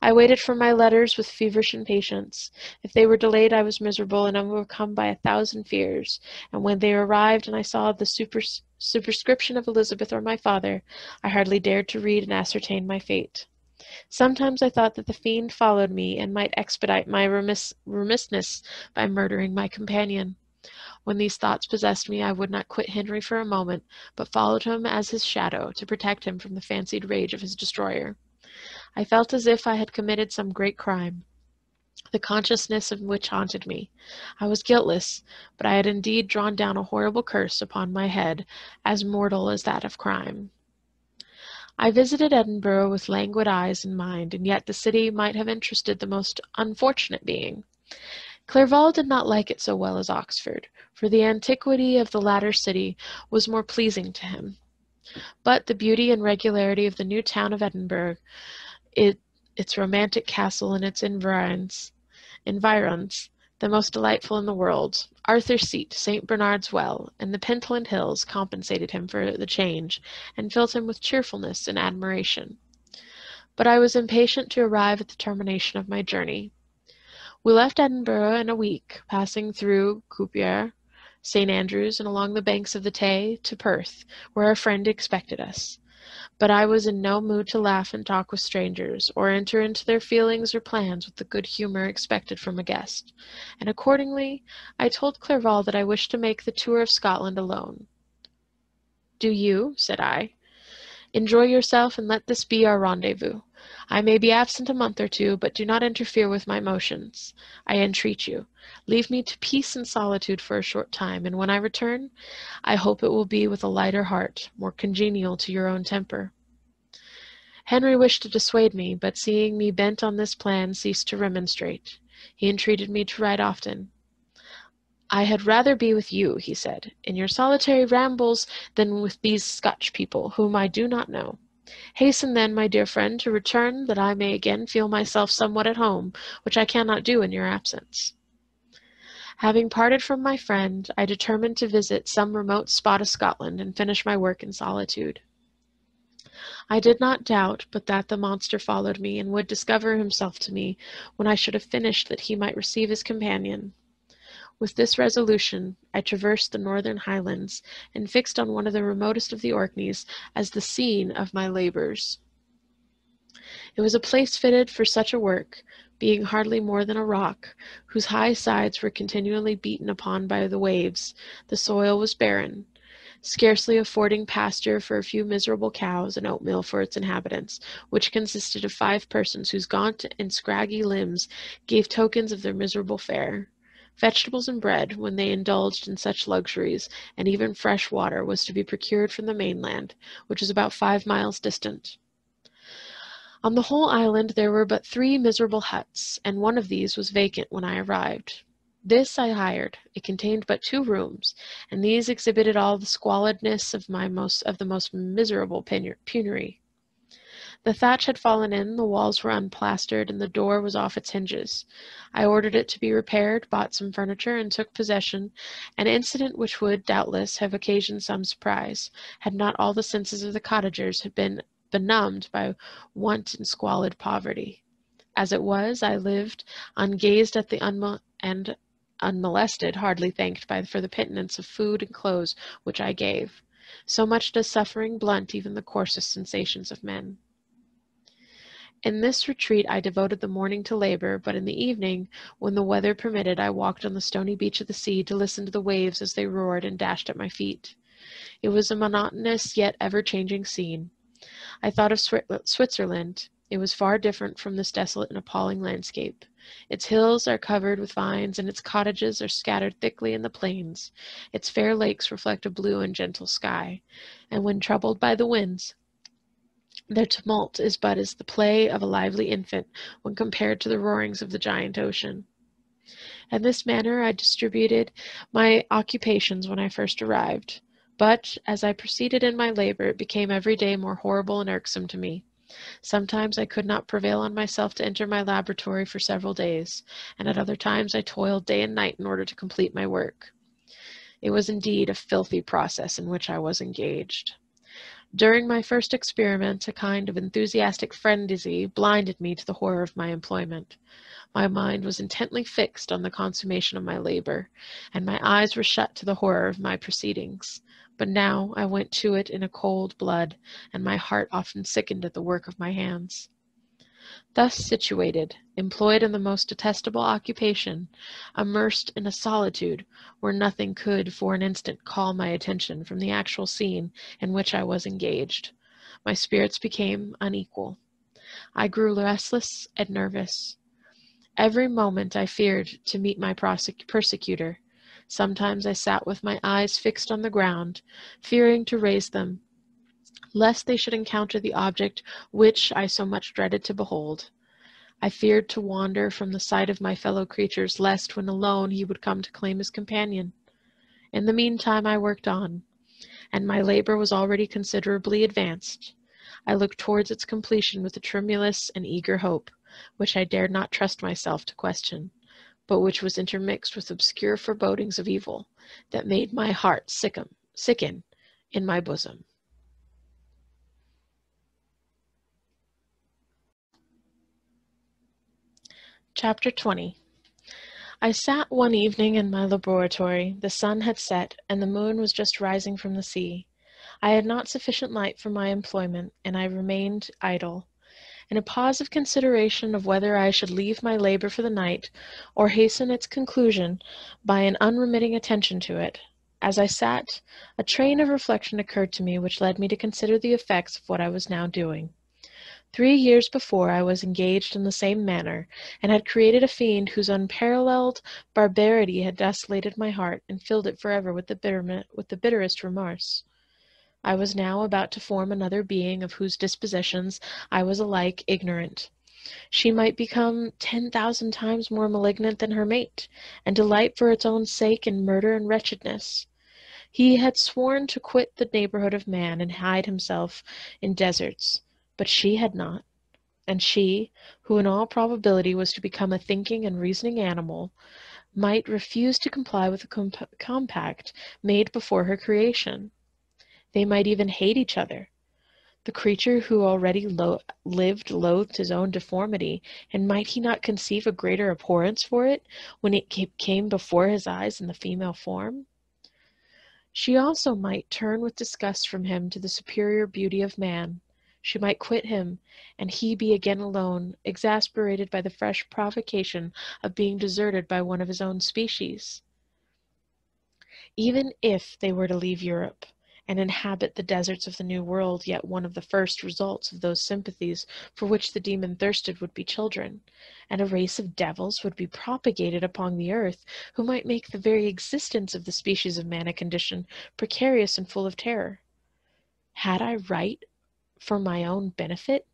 I waited for my letters with feverish impatience. If they were delayed, I was miserable and overcome by a thousand fears, and when they arrived and I saw the super- superscription of Elizabeth or my father, I hardly dared to read and ascertain my fate. Sometimes I thought that the fiend followed me and might expedite my remiss- remissness by murdering my companion. When these thoughts possessed me, I would not quit Henry for a moment, but followed him as his shadow to protect him from the fancied rage of his destroyer. I felt as if I had committed some great crime, the consciousness of which haunted me. I was guiltless, but I had indeed drawn down a horrible curse upon my head, as mortal as that of crime. I visited Edinburgh with languid eyes and mind, and yet the city might have interested the most unfortunate being. Clerval did not like it so well as Oxford, for the antiquity of the latter city was more pleasing to him. But the beauty and regularity of the new town of Edinburgh it, its romantic castle and its environs, environs, the most delightful in the world. Arthur's Seat, St. Bernard's Well, and the Pentland Hills compensated him for the change, and filled him with cheerfulness and admiration. But I was impatient to arrive at the termination of my journey. We left Edinburgh in a week, passing through Coupar, St. Andrews, and along the banks of the Tay to Perth, where our friend expected us. But I was in no mood to laugh and talk with strangers, or enter into their feelings or plans with the good humour expected from a guest, and accordingly I told Clerval that I wished to make the tour of Scotland alone. Do you, said I, enjoy yourself and let this be our rendezvous. I may be absent a month or two, but do not interfere with my motions. I entreat you. Leave me to peace and solitude for a short time, and when I return, I hope it will be with a lighter heart, more congenial to your own temper. Henry wished to dissuade me, but seeing me bent on this plan, ceased to remonstrate. He entreated me to write often. I had rather be with you, he said, in your solitary rambles than with these Scotch people, whom I do not know. Hasten then, my dear friend, to return, that I may again feel myself somewhat at home, which I cannot do in your absence. Having parted from my friend, I determined to visit some remote spot of Scotland and finish my work in solitude. I did not doubt but that the monster followed me and would discover himself to me when I should have finished that he might receive his companion. With this resolution, I traversed the northern highlands, and fixed on one of the remotest of the Orkneys as the scene of my labours. It was a place fitted for such a work, being hardly more than a rock, whose high sides were continually beaten upon by the waves. The soil was barren, scarcely affording pasture for a few miserable cows and oatmeal for its inhabitants, which consisted of five persons whose gaunt and scraggy limbs gave tokens of their miserable fare. Vegetables and bread, when they indulged in such luxuries, and even fresh water, was to be procured from the mainland, which was about five miles distant. On the whole island there were but three miserable huts, and one of these was vacant when I arrived. This I hired. It contained but two rooms, and these exhibited all the squalidness of my most of the most miserable penury. The thatch had fallen in, the walls were unplastered, and the door was off its hinges. I ordered it to be repaired, bought some furniture, and took possession, an incident which would, doubtless, have occasioned some surprise, had not all the senses of the cottagers been benumbed by want and squalid poverty. As it was, I lived, ungazed at the unmo- and unmolested, hardly thanked by, for the pittance of food and clothes which I gave. So much does suffering blunt even the coarsest sensations of men. In this retreat I devoted the morning to labor, but in the evening, when the weather permitted, I walked on the stony beach of the sea to listen to the waves as they roared and dashed at my feet. It was a monotonous yet ever-changing scene. I thought of uh, Switzerland. It was far different from this desolate and appalling landscape. Its hills are covered with vines, and its cottages are scattered thickly in the plains. Its fair lakes reflect a blue and gentle sky, and when troubled by the winds, their tumult is but as the play of a lively infant when compared to the roarings of the giant ocean. In this manner I distributed my occupations when I first arrived, but as I proceeded in my labor it became every day more horrible and irksome to me. Sometimes I could not prevail on myself to enter my laboratory for several days, and at other times I toiled day and night in order to complete my work. It was indeed a filthy process in which I was engaged. During my first experiment, a kind of enthusiastic frenzy blinded me to the horror of my employment. My mind was intently fixed on the consummation of my labor, and my eyes were shut to the horror of my proceedings. But now I went to it in a cold blood, and my heart often sickened at the work of my hands. Thus situated, employed in the most detestable occupation, immersed in a solitude where nothing could for an instant call my attention from the actual scene in which I was engaged, my spirits became unequal. I grew restless and nervous. Every moment I feared to meet my persecutor. Sometimes I sat with my eyes fixed on the ground, fearing to raise them lest they should encounter the object which I so much dreaded to behold. I feared to wander from the sight of my fellow creatures, lest when alone he would come to claim his companion. In the meantime I worked on, and my labor was already considerably advanced. I looked towards its completion with a tremulous and eager hope, which I dared not trust myself to question, but which was intermixed with obscure forebodings of evil, that made my heart sicken, sicken in my bosom. Chapter 20 I sat one evening in my laboratory. The sun had set, and the moon was just rising from the sea. I had not sufficient light for my employment, and I remained idle. In a pause of consideration of whether I should leave my labor for the night, or hasten its conclusion by an unremitting attention to it, as I sat, a train of reflection occurred to me which led me to consider the effects of what I was now doing. Three years before I was engaged in the same manner, and had created a fiend whose unparalleled barbarity had desolated my heart and filled it forever with the, bitter, with the bitterest remorse. I was now about to form another being of whose dispositions I was alike ignorant. She might become ten thousand times more malignant than her mate, and delight for its own sake in murder and wretchedness. He had sworn to quit the neighborhood of man and hide himself in deserts, but she had not. And she, who in all probability was to become a thinking and reasoning animal, might refuse to comply with the comp compact made before her creation. They might even hate each other. The creature who already lo lived loathed his own deformity, and might he not conceive a greater abhorrence for it when it came before his eyes in the female form? She also might turn with disgust from him to the superior beauty of man. She might quit him, and he be again alone, exasperated by the fresh provocation of being deserted by one of his own species. Even if they were to leave Europe, and inhabit the deserts of the New World, yet one of the first results of those sympathies for which the demon thirsted would be children, and a race of devils would be propagated upon the earth who might make the very existence of the species of man a condition precarious and full of terror. Had I right, for my own benefit,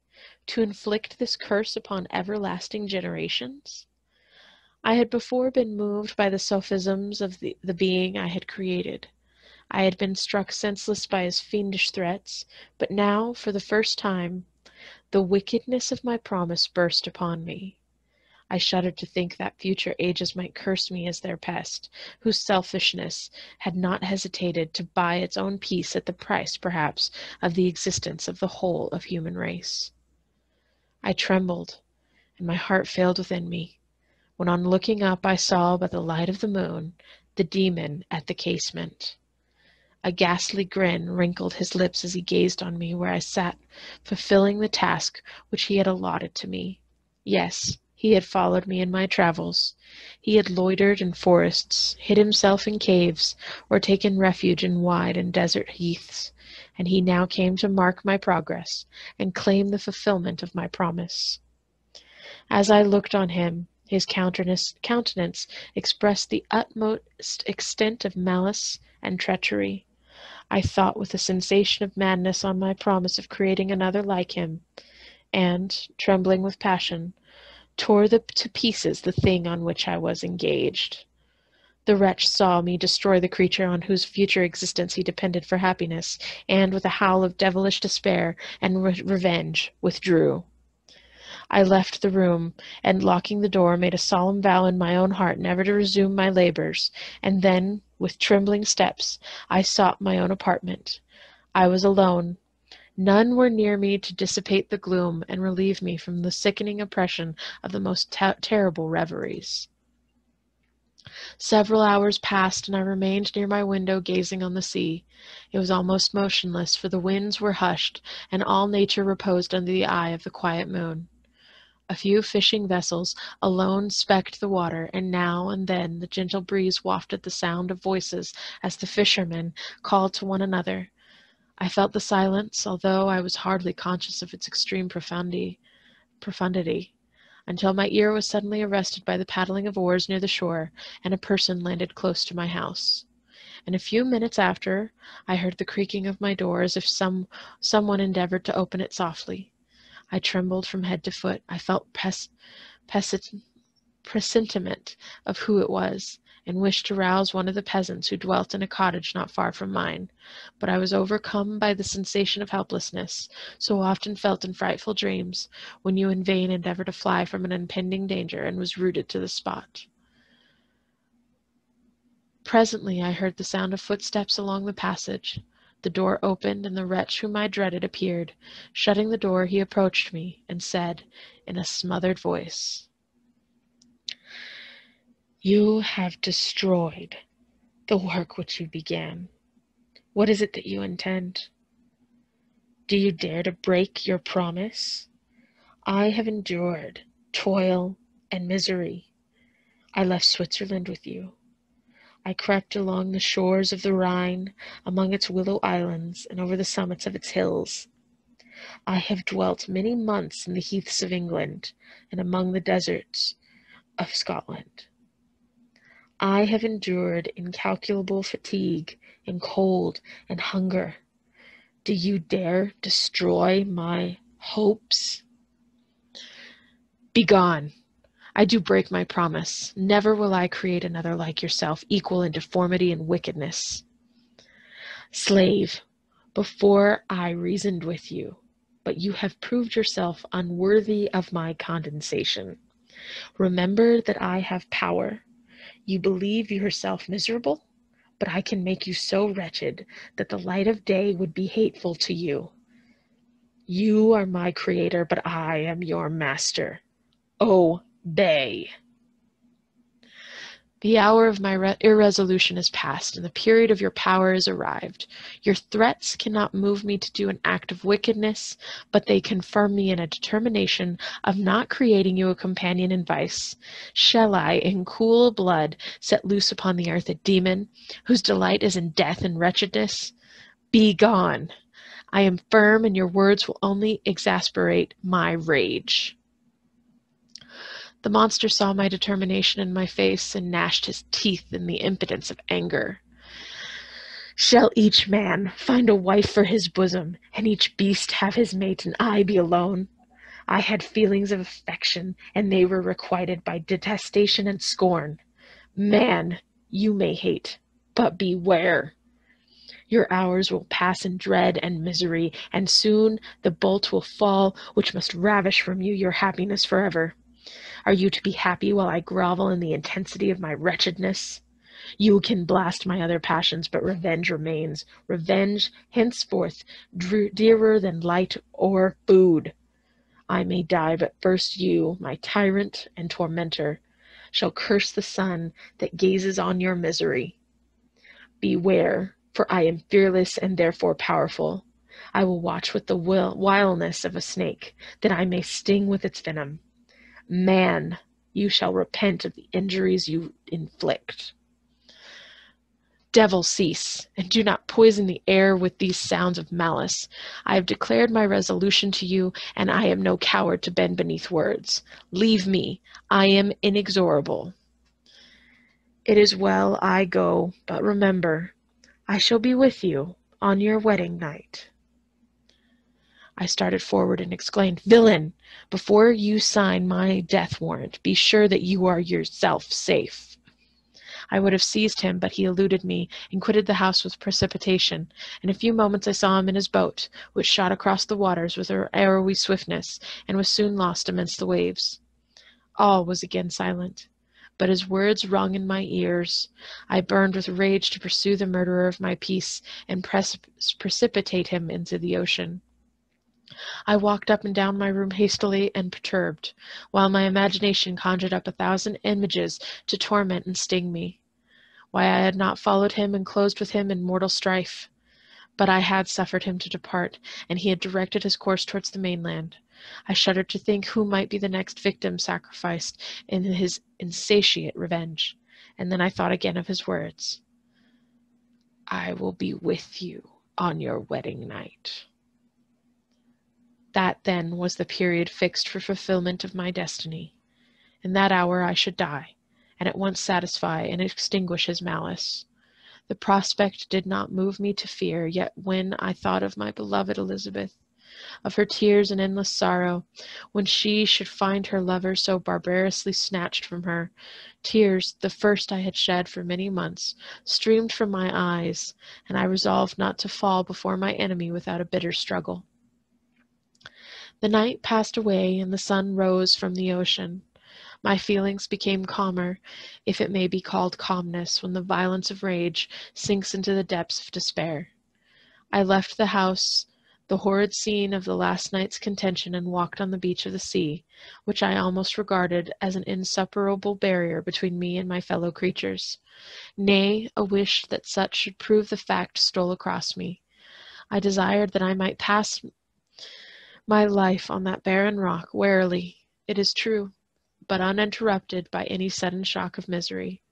to inflict this curse upon everlasting generations? I had before been moved by the sophisms of the, the being I had created. I had been struck senseless by his fiendish threats, but now, for the first time, the wickedness of my promise burst upon me. I shuddered to think that future ages might curse me as their pest, whose selfishness had not hesitated to buy its own peace at the price, perhaps, of the existence of the whole of human race. I trembled, and my heart failed within me, when on looking up I saw by the light of the moon the demon at the casement. A ghastly grin wrinkled his lips as he gazed on me where I sat, fulfilling the task which he had allotted to me. Yes, he had followed me in my travels. He had loitered in forests, hid himself in caves, or taken refuge in wide and desert heaths, and he now came to mark my progress and claim the fulfillment of my promise. As I looked on him, his countenance expressed the utmost extent of malice and treachery. I thought with a sensation of madness on my promise of creating another like him, and, trembling with passion, tore the, to pieces the thing on which I was engaged. The wretch saw me destroy the creature on whose future existence he depended for happiness, and with a howl of devilish despair and re revenge withdrew. I left the room, and locking the door, made a solemn vow in my own heart never to resume my labors, and then, with trembling steps, I sought my own apartment. I was alone. None were near me to dissipate the gloom and relieve me from the sickening oppression of the most terrible reveries. Several hours passed, and I remained near my window gazing on the sea. It was almost motionless, for the winds were hushed, and all nature reposed under the eye of the quiet moon. A few fishing vessels alone specked the water, and now and then the gentle breeze wafted the sound of voices as the fishermen called to one another. I felt the silence, although I was hardly conscious of its extreme profundity, profundity, until my ear was suddenly arrested by the paddling of oars near the shore, and a person landed close to my house. In a few minutes after, I heard the creaking of my door as if some someone endeavored to open it softly. I trembled from head to foot. I felt pres presentiment of who it was, and wished to rouse one of the peasants who dwelt in a cottage not far from mine. But I was overcome by the sensation of helplessness, so often felt in frightful dreams, when you in vain endeavor to fly from an impending danger, and was rooted to the spot. Presently I heard the sound of footsteps along the passage. The door opened, and the wretch whom I dreaded appeared. Shutting the door, he approached me, and said, in a smothered voice, You have destroyed the work which you began. What is it that you intend? Do you dare to break your promise? I have endured toil and misery. I left Switzerland with you. I crept along the shores of the Rhine, among its willow islands, and over the summits of its hills. I have dwelt many months in the heaths of England and among the deserts of Scotland. I have endured incalculable fatigue and cold and hunger. Do you dare destroy my hopes? Begone! I do break my promise. Never will I create another like yourself, equal in deformity and wickedness. Slave, before I reasoned with you, but you have proved yourself unworthy of my condensation. Remember that I have power. You believe yourself miserable, but I can make you so wretched that the light of day would be hateful to you. You are my creator, but I am your master. Obey. The hour of my re- irresolution is past, and the period of your power is arrived. Your threats cannot move me to do an act of wickedness, but they confirm me in a determination of not creating you a companion in vice. Shall I, in cool blood, set loose upon the earth a demon, whose delight is in death and wretchedness? Be gone! I am firm, and your words will only exasperate my rage. The monster saw my determination in my face and gnashed his teeth in the impotence of anger. Shall each man find a wife for his bosom, and each beast have his mate, and I be alone? I had feelings of affection, and they were requited by detestation and scorn. Man, you may hate, but beware. Your hours will pass in dread and misery, and soon the bolt will fall which must ravish from you your happiness forever. Are you to be happy while I grovel in the intensity of my wretchedness? You can blast my other passions, but revenge remains. Revenge, henceforth, dearer than light or food. I may die, but first you, my tyrant and tormentor, shall curse the sun that gazes on your misery. Beware, for I am fearless and therefore powerful. I will watch with the wileness of a snake, that I may sting with its venom. Man, you shall repent of the injuries you inflict. Devil, cease, and do not poison the air with these sounds of malice. I have declared my resolution to you, and I am no coward to bend beneath words. Leave me, I am inexorable. It is well I go, but remember, I shall be with you on your wedding night. I started forward and exclaimed, Villain! Before you sign my death warrant, be sure that you are yourself safe. I would have seized him, but he eluded me and quitted the house with precipitation. In a few moments I saw him in his boat, which shot across the waters with her arrowy swiftness, and was soon lost amidst the waves. All was again silent, but his words rung in my ears. I burned with rage to pursue the murderer of my peace and precipitate him into the ocean. I walked up and down my room hastily and perturbed, while my imagination conjured up a thousand images to torment and sting me. Why I had not followed him and closed with him in mortal strife. But I had suffered him to depart, and he had directed his course towards the mainland. I shuddered to think who might be the next victim sacrificed in his insatiate revenge. And then I thought again of his words I will be with you on your wedding night. That, then, was the period fixed for fulfillment of my destiny. In that hour I should die, and at once satisfy and extinguish his malice. The prospect did not move me to fear, yet when I thought of my beloved Elizabeth, of her tears and endless sorrow, when she should find her lover so barbarously snatched from her, tears, the first I had shed for many months, streamed from my eyes, and I resolved not to fall before my enemy without a bitter struggle. The night passed away and the sun rose from the ocean. My feelings became calmer, if it may be called calmness, when the violence of rage sinks into the depths of despair. I left the house the horrid scene of the last night's contention and walked on the beach of the sea, which I almost regarded as an insuperable barrier between me and my fellow creatures. Nay, a wish that such should prove the fact stole across me. I desired that I might pass my life on that barren rock warily, it is true, but uninterrupted by any sudden shock of misery.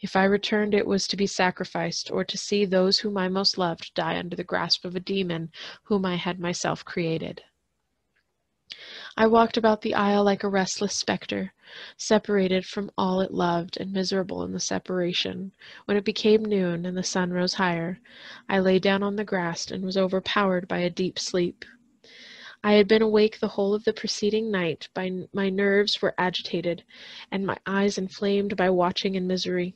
If I returned it was to be sacrificed, or to see those whom I most loved die under the grasp of a demon whom I had myself created. I walked about the isle like a restless spectre, separated from all it loved, and miserable in the separation. When it became noon, and the sun rose higher, I lay down on the grass and was overpowered by a deep sleep. I had been awake the whole of the preceding night, by my nerves were agitated, and my eyes inflamed by watching and misery.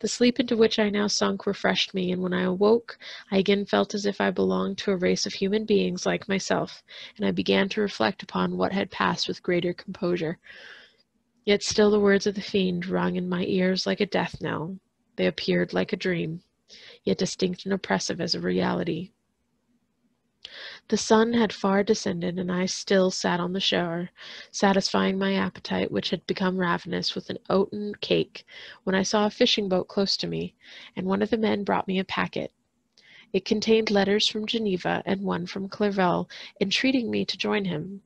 The sleep into which I now sunk refreshed me, and when I awoke I again felt as if I belonged to a race of human beings like myself, and I began to reflect upon what had passed with greater composure. Yet still the words of the fiend rung in my ears like a death knell. They appeared like a dream, yet distinct and oppressive as a reality. The sun had far descended, and I still sat on the shore, satisfying my appetite, which had become ravenous, with an oaten cake, when I saw a fishing boat close to me, and one of the men brought me a packet. It contained letters from Geneva and one from Clerval, entreating me to join him.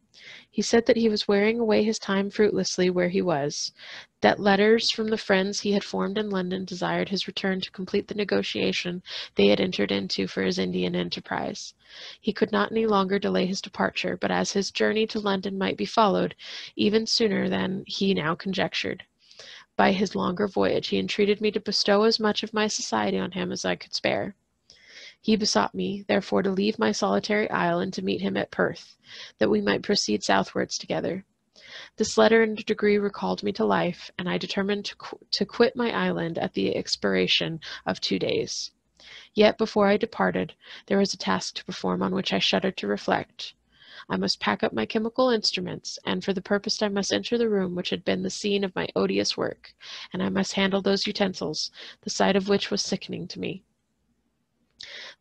He said that he was wearing away his time fruitlessly where he was, that letters from the friends he had formed in London desired his return to complete the negotiation they had entered into for his Indian enterprise. He could not any longer delay his departure, but as his journey to London might be followed even sooner than he now conjectured by his longer voyage, he entreated me to bestow as much of my society on him as I could spare. He besought me, therefore, to leave my solitary isle and to meet him at Perth, that we might proceed southwards together. This letter in degree recalled me to life, and I determined to, qu- to quit my island at the expiration of two days. Yet before I departed, there was a task to perform on which I shuddered to reflect. I must pack up my chemical instruments, and for the purpose I must enter the room which had been the scene of my odious work, and I must handle those utensils, the sight of which was sickening to me.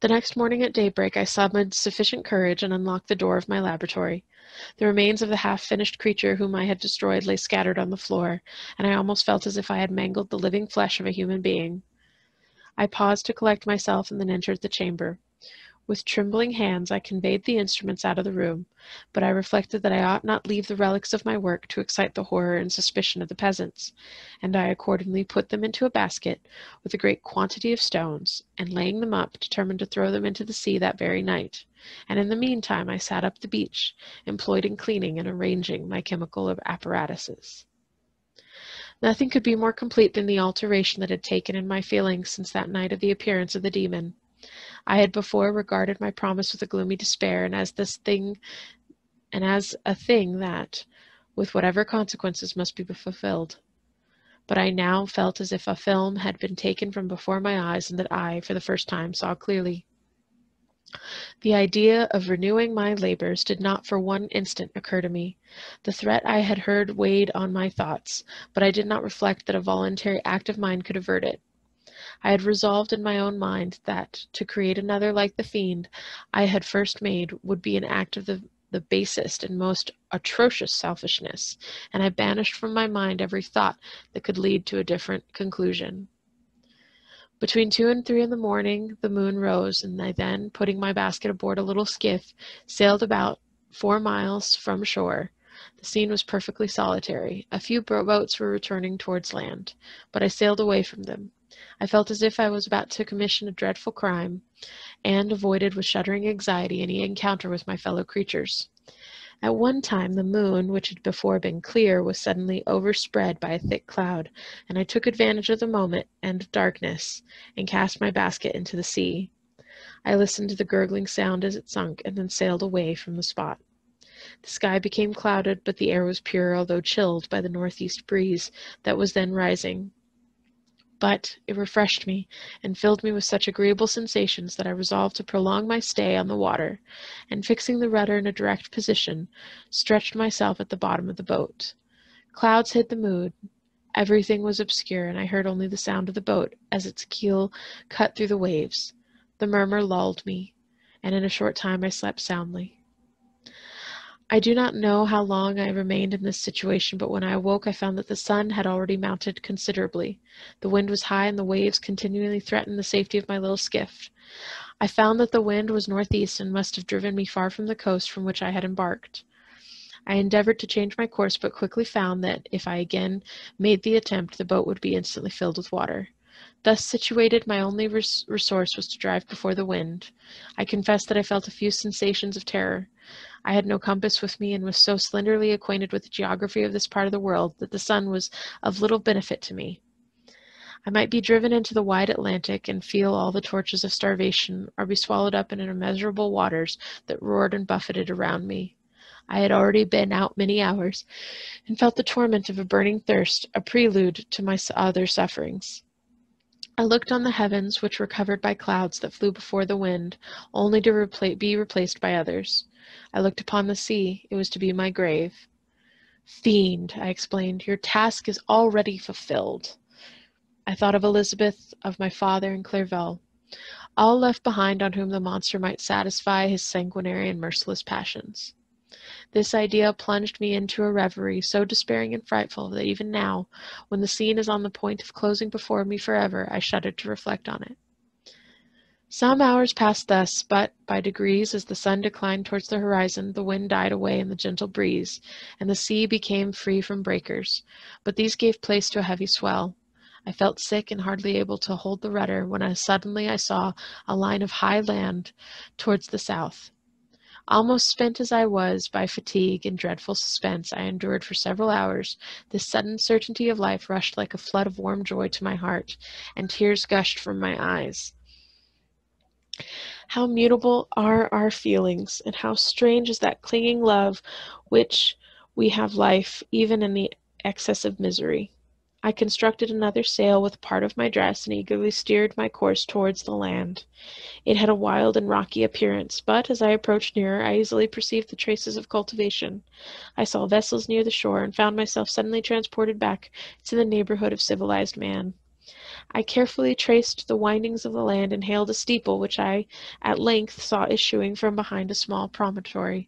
The next morning at daybreak I summoned sufficient courage and unlocked the door of my laboratory. The remains of the half finished creature whom I had destroyed lay scattered on the floor, and I almost felt as if I had mangled the living flesh of a human being. I paused to collect myself and then entered the chamber. With trembling hands I conveyed the instruments out of the room, but I reflected that I ought not leave the relics of my work to excite the horror and suspicion of the peasants, and I accordingly put them into a basket with a great quantity of stones, and laying them up, determined to throw them into the sea that very night, and in the meantime I sat up the beach, employed in cleaning and arranging my chemical apparatuses. Nothing could be more complete than the alteration that had taken in my feelings since that night of the appearance of the demon. I had before regarded my promise with a gloomy despair, and as this thing, and as a thing that, with whatever consequences, must be fulfilled. But I now felt as if a film had been taken from before my eyes, and that I, for the first time, saw clearly. The idea of renewing my labors did not for one instant occur to me. The threat I had heard weighed on my thoughts, but I did not reflect that a voluntary act of mine could avert it. I had resolved in my own mind that to create another like the fiend I had first made would be an act of the, the basest and most atrocious selfishness, and I banished from my mind every thought that could lead to a different conclusion. Between two and three in the morning the moon rose, and I then, putting my basket aboard a little skiff, sailed about four miles from shore. The scene was perfectly solitary. A few boats were returning towards land, but I sailed away from them. I felt as if I was about to commission a dreadful crime, and avoided with shuddering anxiety any encounter with my fellow creatures. At one time the moon, which had before been clear, was suddenly overspread by a thick cloud, and I took advantage of the moment and darkness, and cast my basket into the sea. I listened to the gurgling sound as it sunk, and then sailed away from the spot. The sky became clouded, but the air was pure, although chilled by the northeast breeze that was then rising. But it refreshed me, and filled me with such agreeable sensations that I resolved to prolong my stay on the water, and fixing the rudder in a direct position, stretched myself at the bottom of the boat. Clouds hid the moon, everything was obscure, and I heard only the sound of the boat as its keel cut through the waves. The murmur lulled me. and in a short time I slept soundly. I do not know how long I remained in this situation, but when I awoke I found that the sun had already mounted considerably. The wind was high and the waves continually threatened the safety of my little skiff. I found that the wind was northeast and must have driven me far from the coast from which I had embarked. I endeavored to change my course, but quickly found that if I again made the attempt, the boat would be instantly filled with water. Thus situated, my only res resource was to drive before the wind. I confess that I felt a few sensations of terror. I had no compass with me and was so slenderly acquainted with the geography of this part of the world that the sun was of little benefit to me. I might be driven into the wide Atlantic and feel all the tortures of starvation, or be swallowed up in immeasurable waters that roared and buffeted around me. I had already been out many hours, and felt the torment of a burning thirst, a prelude to my other sufferings. I looked on the heavens, which were covered by clouds that flew before the wind, only to be replaced by others. I looked upon the sea. It was to be my grave. Fiend, I explained, your task is already fulfilled. I thought of Elizabeth, of my father, and Clerval, all left behind on whom the monster might satisfy his sanguinary and merciless passions. This idea plunged me into a reverie so despairing and frightful that even now, when the scene is on the point of closing before me forever, I shudder to reflect on it. Some hours passed thus, but by degrees, as the sun declined towards the horizon, the wind died away in the gentle breeze, and the sea became free from breakers, but these gave place to a heavy swell. I felt sick and hardly able to hold the rudder when I, suddenly I saw a line of high land towards the south. Almost spent as I was by fatigue and dreadful suspense I endured for several hours, this sudden certainty of life rushed like a flood of warm joy to my heart, and tears gushed from my eyes. How mutable are our feelings, and how strange is that clinging love which we have life, even in the excess of misery. I constructed another sail with part of my dress and eagerly steered my course towards the land. It had a wild and rocky appearance, but as I approached nearer I easily perceived the traces of cultivation. I saw vessels near the shore and found myself suddenly transported back to the neighborhood of civilized man. I carefully traced the windings of the land and hailed a steeple which I at length saw issuing from behind a small promontory.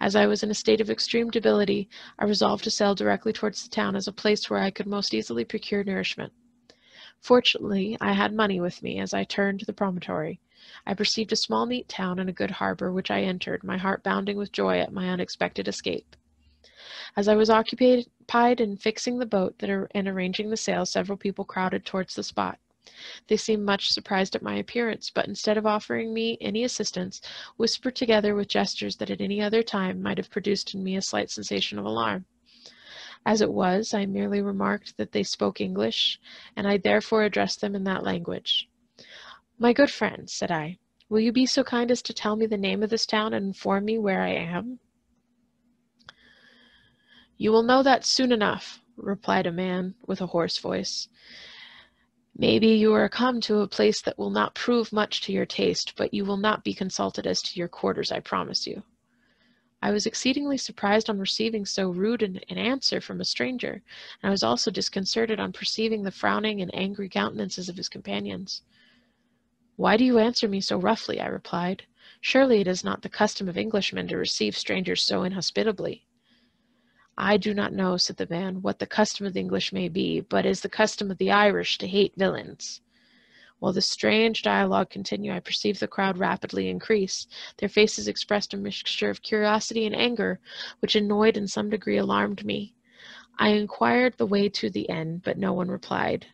As I was in a state of extreme debility, I resolved to sail directly towards the town as a place where I could most easily procure nourishment. Fortunately, I had money with me as I turned the promontory. I perceived a small neat town and a good harbor, which I entered, my heart bounding with joy at my unexpected escape. As I was occupied in fixing the boat and arranging the sails, several people crowded towards the spot. They seemed much surprised at my appearance, but instead of offering me any assistance, whispered together with gestures that at any other time might have produced in me a slight sensation of alarm. As it was, I merely remarked that they spoke English, and I therefore addressed them in that language. My good friends, said I, will you be so kind as to tell me the name of this town and inform me where I am? You will know that soon enough, replied a man with a hoarse voice. Maybe you are come to a place that will not prove much to your taste, but you will not be consulted as to your quarters, I promise you. I was exceedingly surprised on receiving so rude an, an, answer from a stranger, and I was also disconcerted on perceiving the frowning and angry countenances of his companions. Why do you answer me so roughly? I replied. Surely it is not the custom of Englishmen to receive strangers so inhospitably. I do not know, said the man, what the custom of the English may be, but is the custom of the Irish to hate villains. While this strange dialogue continued, I perceived the crowd rapidly increase. Their faces expressed a mixture of curiosity and anger, which annoyed and some degree alarmed me. I inquired the way to the inn, but no one replied.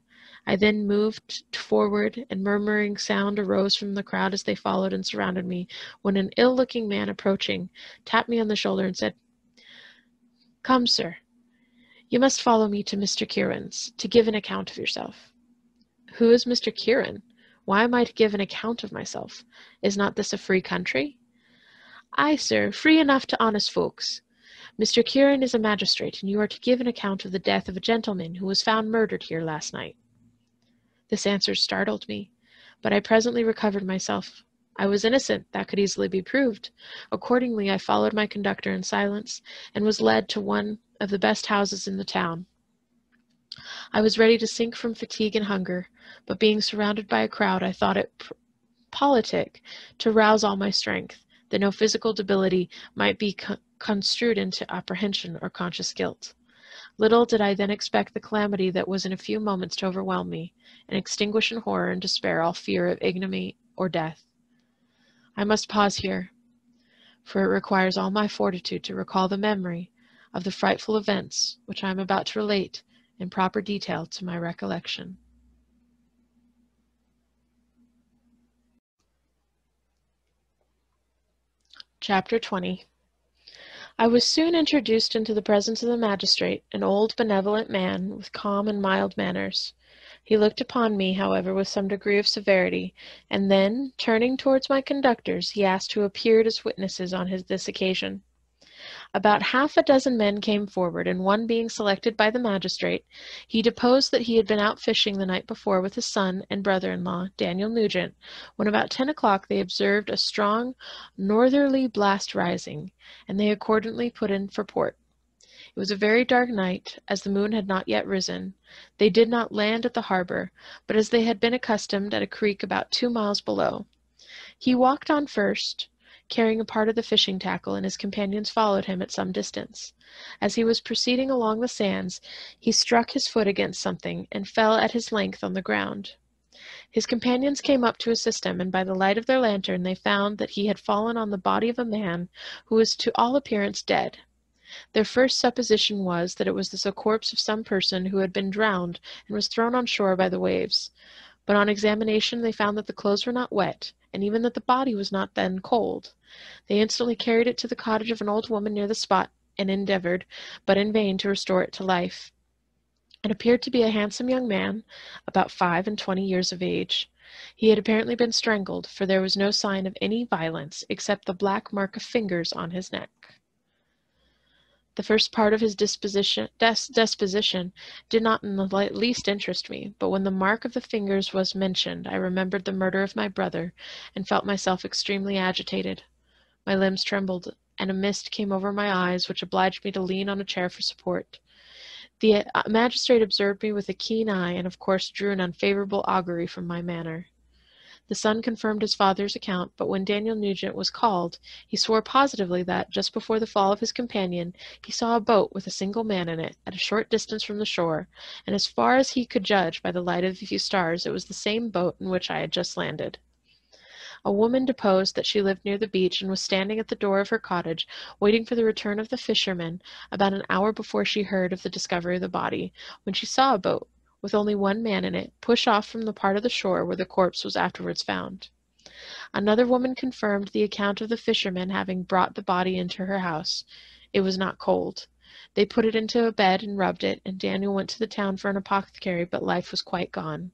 I then moved forward, and murmuring sound arose from the crowd as they followed and surrounded me, when an ill-looking man approaching tapped me on the shoulder and said, Come, sir, you must follow me to Mr. Kirwin's, to give an account of yourself. Who is Mr. Kirwin? Why am I to give an account of myself? Is not this a free country? Ay, sir, free enough to honest folks. Mr. Kirwin is a magistrate, and you are to give an account of the death of a gentleman who was found murdered here last night. This answer startled me, but I presently recovered myself. I was innocent, that could easily be proved. Accordingly, I followed my conductor in silence, and was led to one of the best houses in the town. I was ready to sink from fatigue and hunger, but being surrounded by a crowd, I thought it politic to rouse all my strength, that no physical debility might be co- construed into apprehension or conscious guilt. Little did I then expect the calamity that was in a few moments to overwhelm me, and extinguish in horror and despair all fear of ignominy or death. I must pause here, for it requires all my fortitude to recall the memory of the frightful events which I am about to relate in proper detail to my recollection. Chapter 20 I was soon introduced into the presence of the magistrate, an old benevolent man, with calm and mild manners. He looked upon me, however, with some degree of severity, and then, turning towards my conductors, he asked who appeared as witnesses on his, this occasion. About half a dozen men came forward, and one being selected by the magistrate, he deposed that he had been out fishing the night before with his son and brother-in-law, Daniel Nugent, when about ten o'clock they observed a strong northerly blast rising, and they accordingly put in for port. It was a very dark night, as the moon had not yet risen. They did not land at the harbor, but as they had been accustomed at a creek about two miles below. He walked on first, carrying a part of the fishing tackle, and his companions followed him at some distance. As he was proceeding along the sands, he struck his foot against something, and fell at his length on the ground. His companions came up to assist him, and by the light of their lantern they found that he had fallen on the body of a man who was to all appearance dead. Their first supposition was that it was the corpse of some person who had been drowned and was thrown on shore by the waves. But on examination they found that the clothes were not wet, and even that the body was not then cold. They instantly carried it to the cottage of an old woman near the spot, and endeavored, but in vain, to restore it to life. It appeared to be a handsome young man, about five and twenty years of age. He had apparently been strangled, for there was no sign of any violence except the black mark of fingers on his neck. The first part of his disposition, des- disposition did not in the least interest me, but when the mark of the fingers was mentioned, I remembered the murder of my brother, and felt myself extremely agitated. My limbs trembled, and a mist came over my eyes, which obliged me to lean on a chair for support. The uh, magistrate observed me with a keen eye, and of course drew an unfavorable augury from my manner. The son confirmed his father's account, but when Daniel Nugent was called, he swore positively that, just before the fall of his companion, he saw a boat with a single man in it, at a short distance from the shore, and as far as he could judge by the light of a few stars, it was the same boat in which I had just landed. A woman deposed that she lived near the beach and was standing at the door of her cottage, waiting for the return of the fishermen, about an hour before she heard of the discovery of the body, when she saw a boat, with only one man in it, push off from the part of the shore where the corpse was afterwards found. Another woman confirmed the account of the fishermen having brought the body into her house. It was not cold. They put it into a bed and rubbed it, and Daniel went to the town for an apothecary, but life was quite gone.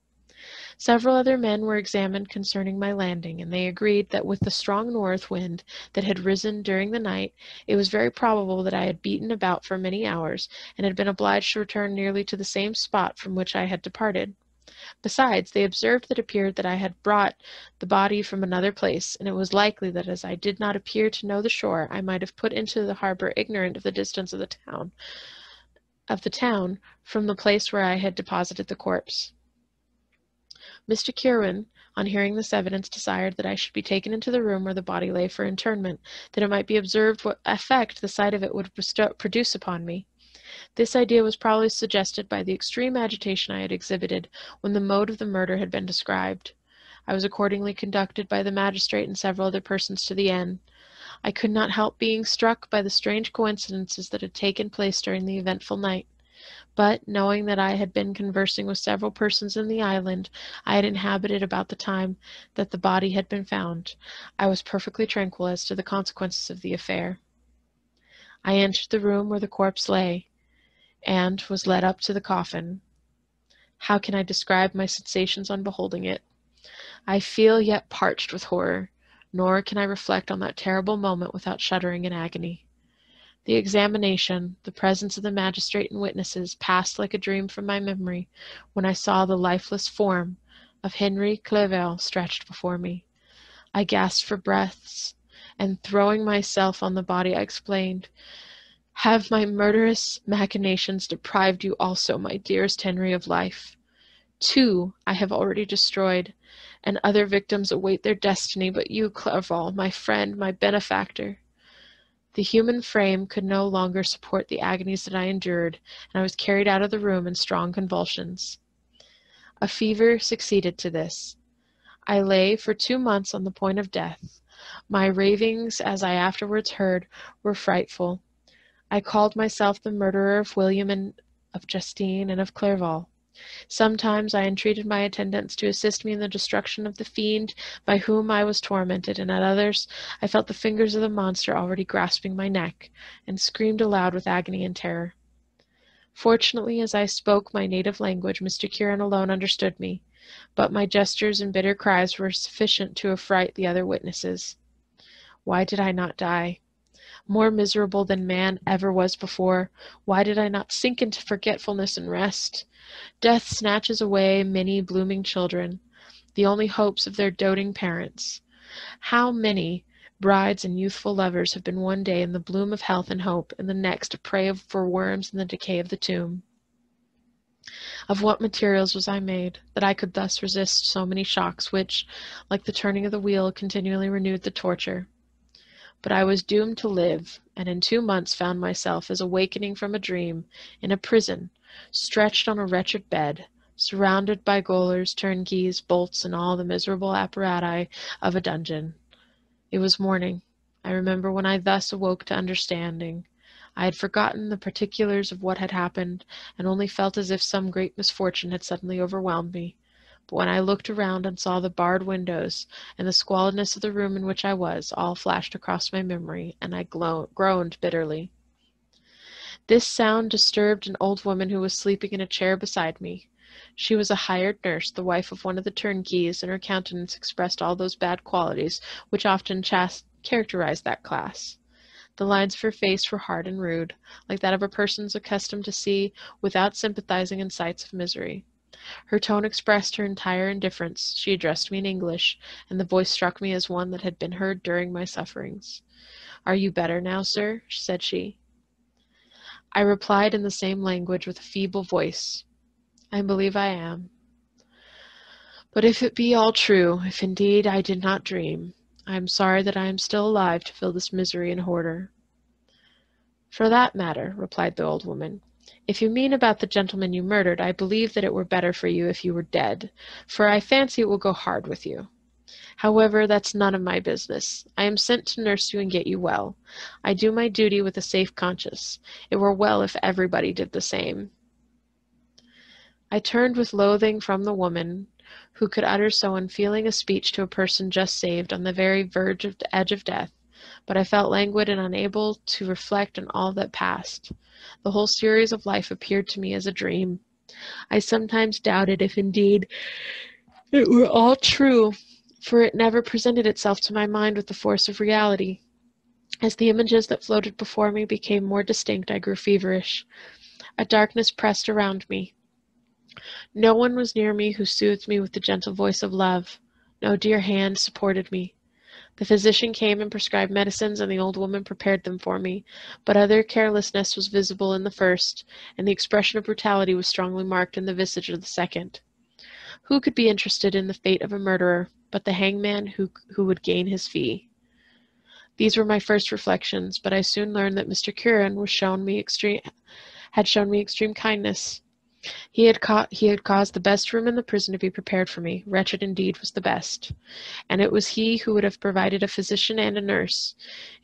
Several other men were examined concerning my landing, and they agreed that with the strong north wind that had risen during the night, it was very probable that I had beaten about for many hours, and had been obliged to return nearly to the same spot from which I had departed. Besides, they observed that it appeared that I had brought the body from another place, and it was likely that as I did not appear to know the shore, I might have put into the harbor ignorant of the distance of the town of the town from the place where I had deposited the corpse. Mr. Kirwin, on hearing this evidence, desired that I should be taken into the room where the body lay for interment, that it might be observed what effect the sight of it would produce upon me. This idea was probably suggested by the extreme agitation I had exhibited when the mode of the murder had been described. I was accordingly conducted by the magistrate and several other persons to the inn. I could not help being struck by the strange coincidences that had taken place during the eventful night. But, knowing that I had been conversing with several persons in the island I had inhabited about the time that the body had been found, I was perfectly tranquil as to the consequences of the affair. I entered the room where the corpse lay, and was led up to the coffin. How can I describe my sensations on beholding it? I feel yet parched with horror, nor can I reflect on that terrible moment without shuddering in agony. The examination, the presence of the magistrate and witnesses, passed like a dream from my memory when I saw the lifeless form of Henry Clerval stretched before me. I gasped for breaths, and throwing myself on the body, I explained, Have my murderous machinations deprived you also, my dearest Henry, of life? Two I have already destroyed, and other victims await their destiny, but you, Clerval, my friend, my benefactor. The human frame could no longer support the agonies that I endured, and I was carried out of the room in strong convulsions. A fever succeeded to this. I lay for two months on the point of death. My ravings, as I afterwards heard, were frightful. I called myself the murderer of William and of Justine and of Clerval. Sometimes I entreated my attendants to assist me in the destruction of the fiend by whom I was tormented, and at others I felt the fingers of the monster already grasping my neck, and screamed aloud with agony and terror. Fortunately, as I spoke my native language, Mr. Kirwin alone understood me, but my gestures and bitter cries were sufficient to affright the other witnesses. Why did I not die? More miserable than man ever was before, why did I not sink into forgetfulness and rest? Death snatches away many blooming children, the only hopes of their doting parents. How many brides and youthful lovers have been one day in the bloom of health and hope, and the next a prey for worms and the decay of the tomb? Of what materials was I made, that I could thus resist so many shocks which, like the turning of the wheel, continually renewed the torture? But I was doomed to live, and in two months found myself, as awakening from a dream, in a prison, stretched on a wretched bed, surrounded by gaolers, turnkeys, bolts, and all the miserable apparatus of a dungeon. It was morning. I remember when I thus awoke to understanding. I had forgotten the particulars of what had happened, and only felt as if some great misfortune had suddenly overwhelmed me. But when I looked around and saw the barred windows, and the squalidness of the room in which I was, all flashed across my memory, and I groaned bitterly. This sound disturbed an old woman who was sleeping in a chair beside me. She was a hired nurse, the wife of one of the turnkeys, and her countenance expressed all those bad qualities which often characterize that class. The lines of her face were hard and rude, like that of a person accustomed to see without sympathizing in sights of misery. Her tone expressed her entire indifference. She addressed me in English, and the voice struck me as one that had been heard during my sufferings. Are you better now, sir? said she. I replied in the same language with a feeble voice, I believe I am. But if it be all true, if indeed I did not dream, I am sorry that I am still alive to feel this misery and horror. For that matter, replied the old woman, if you mean about the gentleman you murdered, I believe that it were better for you if you were dead, for I fancy it will go hard with you. However, that's none of my business. I am sent to nurse you and get you well. I do my duty with a safe conscience. It were well if everybody did the same. I turned with loathing from the woman who could utter so unfeeling a speech to a person just saved on the very verge of the edge of death, but I felt languid and unable to reflect on all that passed. The whole series of life appeared to me as a dream. I sometimes doubted if indeed it were all true for it never presented itself to my mind with the force of reality. As the images that floated before me became more distinct, I grew feverish. A darkness pressed around me. No one was near me who soothed me with the gentle voice of love. No dear hand supported me. The physician came and prescribed medicines, and the old woman prepared them for me, but other carelessness was visible in the first, and the expression of brutality was strongly marked in the visage of the second. Who could be interested in the fate of a murderer? but the hangman who, who would gain his fee. These were my first reflections, but I soon learned that Mr. Kirwin was shown me extreme, had shown me extreme kindness. He had, ca- he had caused the best room in the prison to be prepared for me. Wretched indeed was the best. And it was he who would have provided a physician and a nurse.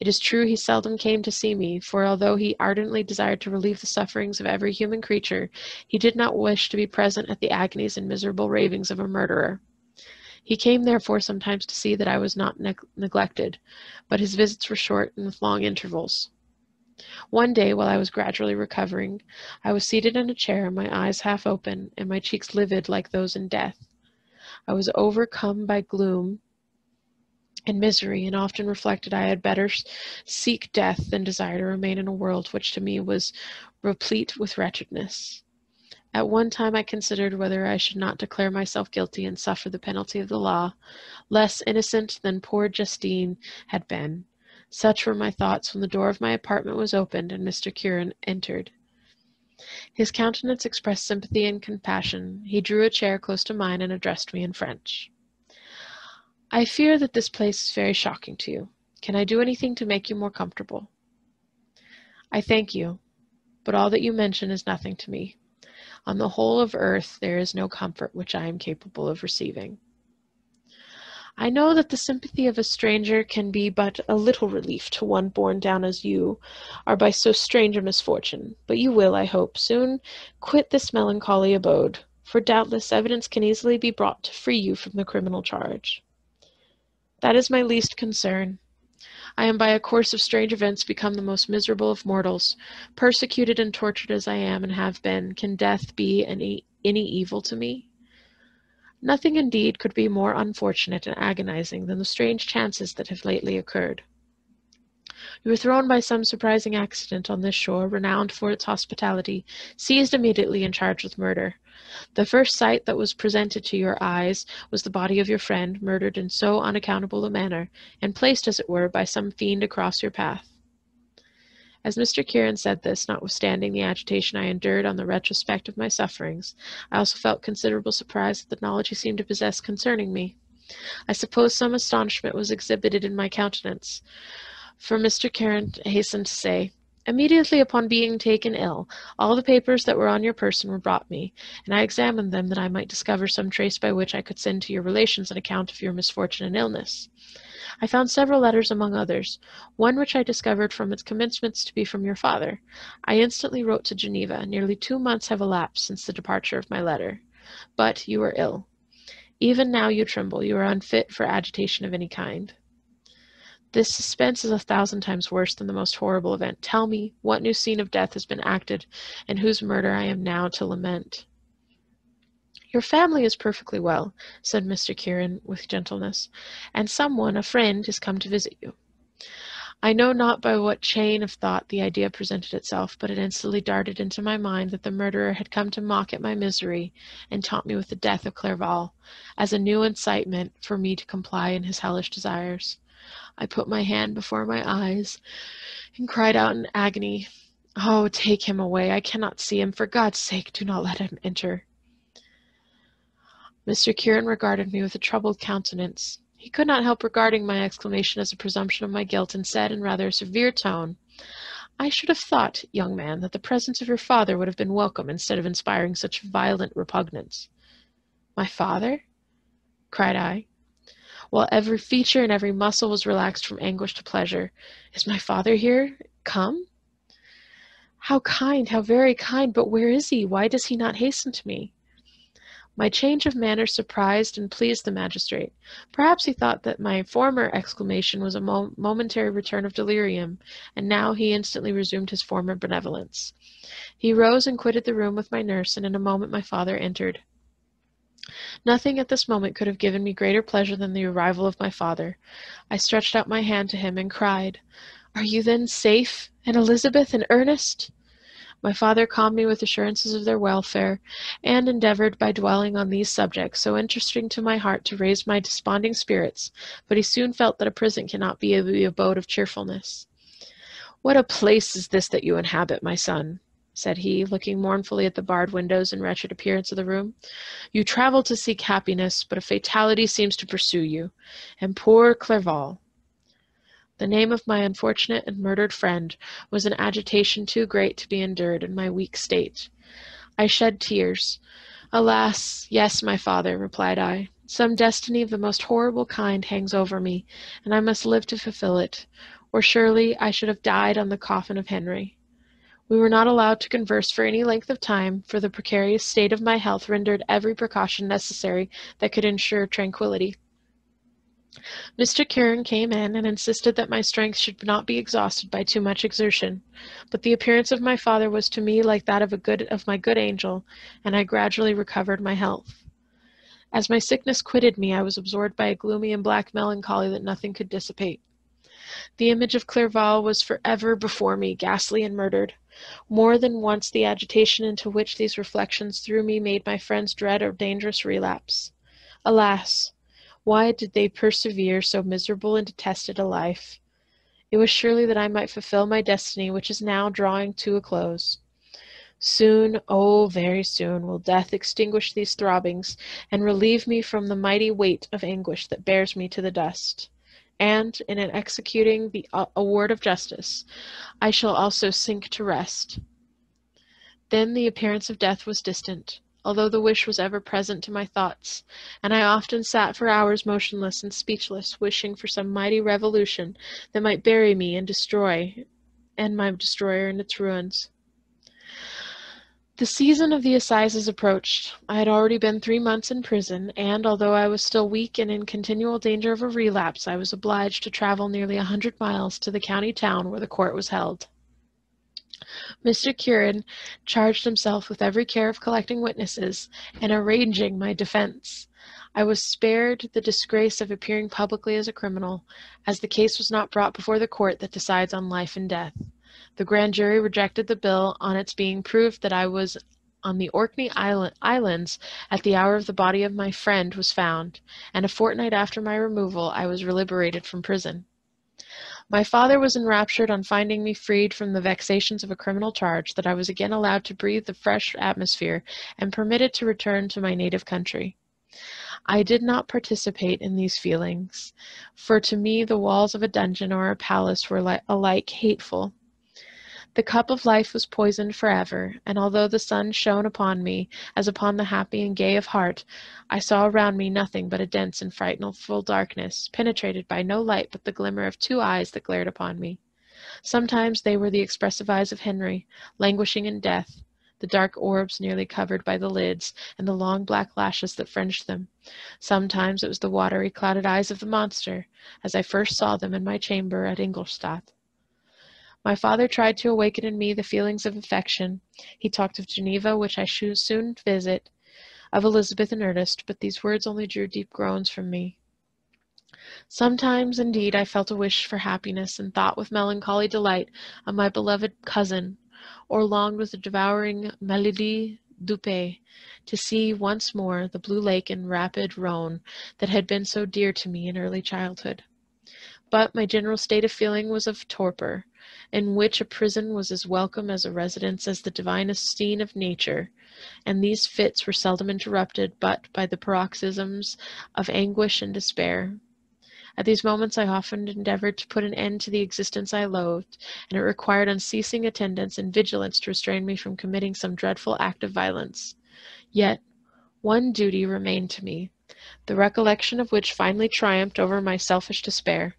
It is true he seldom came to see me, for although he ardently desired to relieve the sufferings of every human creature, he did not wish to be present at the agonies and miserable ravings of a murderer. He came therefore sometimes to see that I was not neg- neglected, but his visits were short and with long intervals. One day, while I was gradually recovering, I was seated in a chair, my eyes half open, and my cheeks livid like those in death. I was overcome by gloom and misery, and often reflected I had better seek death than desire to remain in a world which to me was replete with wretchedness. At one time I considered whether I should not declare myself guilty and suffer the penalty of the law, less innocent than poor Justine had been. Such were my thoughts when the door of my apartment was opened and Mr. Kirwin entered. His countenance expressed sympathy and compassion. He drew a chair close to mine and addressed me in French. I fear that this place is very shocking to you. Can I do anything to make you more comfortable? I thank you, but all that you mention is nothing to me. On the whole of earth there is no comfort which I am capable of receiving. I know that the sympathy of a stranger can be but a little relief to one borne down as you are by so strange a misfortune, but you will, I hope, soon quit this melancholy abode, for doubtless evidence can easily be brought to free you from the criminal charge. That is my least concern. I am by a course of strange events become the most miserable of mortals. Persecuted and tortured as I am and have been, can death be any, any evil to me? Nothing indeed could be more unfortunate and agonizing than the strange chances that have lately occurred. You were thrown by some surprising accident on this shore, renowned for its hospitality, seized immediately and charged with murder. The first sight that was presented to your eyes was the body of your friend, murdered in so unaccountable a manner, and placed, as it were, by some fiend across your path. As Mr. Kirwin said this, notwithstanding the agitation I endured on the retrospect of my sufferings, I also felt considerable surprise at the knowledge he seemed to possess concerning me. I suppose some astonishment was exhibited in my countenance, for Mr. Kirwin hastened to say, Immediately upon being taken ill, all the papers that were on your person were brought me, and I examined them that I might discover some trace by which I could send to your relations an account of your misfortune and illness. I found several letters among others, one which I discovered from its commencements to be from your father. I instantly wrote to Geneva. Nearly two months have elapsed since the departure of my letter. But you are ill. Even now you tremble. You are unfit for agitation of any kind. This suspense is a thousand times worse than the most horrible event. Tell me what new scene of death has been acted, and whose murder I am now to lament. Your family is perfectly well, said Mr. Kirwin with gentleness, and some one, a friend, is come to visit you. I know not by what chain of thought the idea presented itself, but it instantly darted into my mind that the murderer had come to mock at my misery and taunt me with the death of Clerval, as a new incitement for me to comply in his hellish desires. I put my hand before my eyes and cried out in agony, Oh, take him away! I cannot see him. For God's sake, do not let him enter. Mr. Kirwin regarded me with a troubled countenance. He could not help regarding my exclamation as a presumption of my guilt, and said in rather a severe tone, I should have thought, young man, that the presence of your father would have been welcome instead of inspiring such violent repugnance. My father? cried I, while every feature and every muscle was relaxed from anguish to pleasure. Is my father here? Come? How kind, how very kind, but where is he? Why does he not hasten to me? My change of manner surprised and pleased the magistrate. Perhaps he thought that my former exclamation was a mo momentary return of delirium, and now he instantly resumed his former benevolence. He rose and quitted the room with my nurse, and in a moment my father entered. Nothing at this moment could have given me greater pleasure than the arrival of my father. I stretched out my hand to him and cried, Are you then safe, and Elizabeth and Ernest? My father calmed me with assurances of their welfare, and endeavored, by dwelling on these subjects, so interesting to my heart, to raise my desponding spirits, but he soon felt that a prison cannot be the abode of cheerfulness. What a place is this that you inhabit, my son? said he, looking mournfully at the barred windows and wretched appearance of the room. You travel to seek happiness, but a fatality seems to pursue you. And poor Clerval! The name of my unfortunate and murdered friend was an agitation too great to be endured in my weak state. I shed tears. Alas, yes, my father, replied I. Some destiny of the most horrible kind hangs over me, and I must live to fulfill it, or surely I should have died on the coffin of Henry. We were not allowed to converse for any length of time, for the precarious state of my health rendered every precaution necessary that could ensure tranquillity. Mr. Kirwin came in and insisted that my strength should not be exhausted by too much exertion, but the appearance of my father was to me like that of a good of my good angel, and I gradually recovered my health. As my sickness quitted me, I was absorbed by a gloomy and black melancholy that nothing could dissipate. The image of Clerval was for ever before me, ghastly and murdered. More than once the agitation into which these reflections threw me made my friends dread a dangerous relapse. Alas! Why did they persevere so miserable and detested a life? It was surely that I might fulfill my destiny, which is now drawing to a close. Soon, oh, very soon, will death extinguish these throbbings and relieve me from the mighty weight of anguish that bears me to the dust. And, in executing the uh, award of justice, I shall also sink to rest. Then the appearance of death was distant, although the wish was ever present to my thoughts, and I often sat for hours motionless and speechless, wishing for some mighty revolution that might bury me and destroy, and my destroyer in its ruins. The season of the assizes approached. I had already been three months in prison, and, although I was still weak and in continual danger of a relapse, I was obliged to travel nearly a hundred miles to the county town where the court was held. Mr. Kirwin charged himself with every care of collecting witnesses and arranging my defense. I was spared the disgrace of appearing publicly as a criminal, as the case was not brought before the court that decides on life and death. The grand jury rejected the bill on its being proved that I was on the Orkney Islands at the hour of the body of my friend was found, and a fortnight after my removal I was liberated from prison. My father was enraptured on finding me freed from the vexations of a criminal charge, that I was again allowed to breathe the fresh atmosphere, and permitted to return to my native country. I did not participate in these feelings, for to me the walls of a dungeon or a palace were alike hateful. The cup of life was poisoned forever, and although the sun shone upon me as upon the happy and gay of heart, I saw around me nothing but a dense and frightful darkness, penetrated by no light but the glimmer of two eyes that glared upon me. Sometimes they were the expressive eyes of Henry, languishing in death, the dark orbs nearly covered by the lids, and the long black lashes that fringed them. Sometimes it was the watery, clouded eyes of the monster, as I first saw them in my chamber at Ingolstadt. My father tried to awaken in me the feelings of affection. He talked of Geneva, which I should soon visit, of Elizabeth and Ernest, but these words only drew deep groans from me. Sometimes, indeed, I felt a wish for happiness, and thought with melancholy delight of my beloved cousin, or longed with a devouring maladie du pays to see once more the blue lake and rapid Rhone that had been so dear to me in early childhood. But my general state of feeling was of torpor in which a prison was as welcome as a residence as the divinest scene of nature, and these fits were seldom interrupted but by the paroxysms of anguish and despair. At these moments I often endeavored to put an end to the existence I loathed, and it required unceasing attendance and vigilance to restrain me from committing some dreadful act of violence. Yet one duty remained to me, the recollection of which finally triumphed over my selfish despair.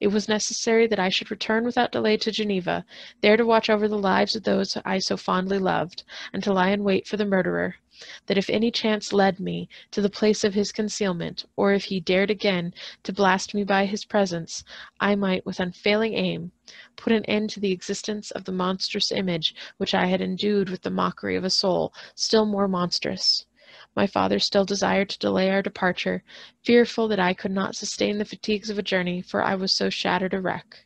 It was necessary that I should return without delay to Geneva, there to watch over the lives of those I so fondly loved, and to lie in wait for the murderer, that if any chance led me to the place of his concealment, or if he dared again to blast me by his presence, I might, with unfailing aim, put an end to the existence of the monstrous image which I had endued with the mockery of a soul still more monstrous. My father still desired to delay our departure, fearful that I could not sustain the fatigues of a journey, for I was so shattered a wreck,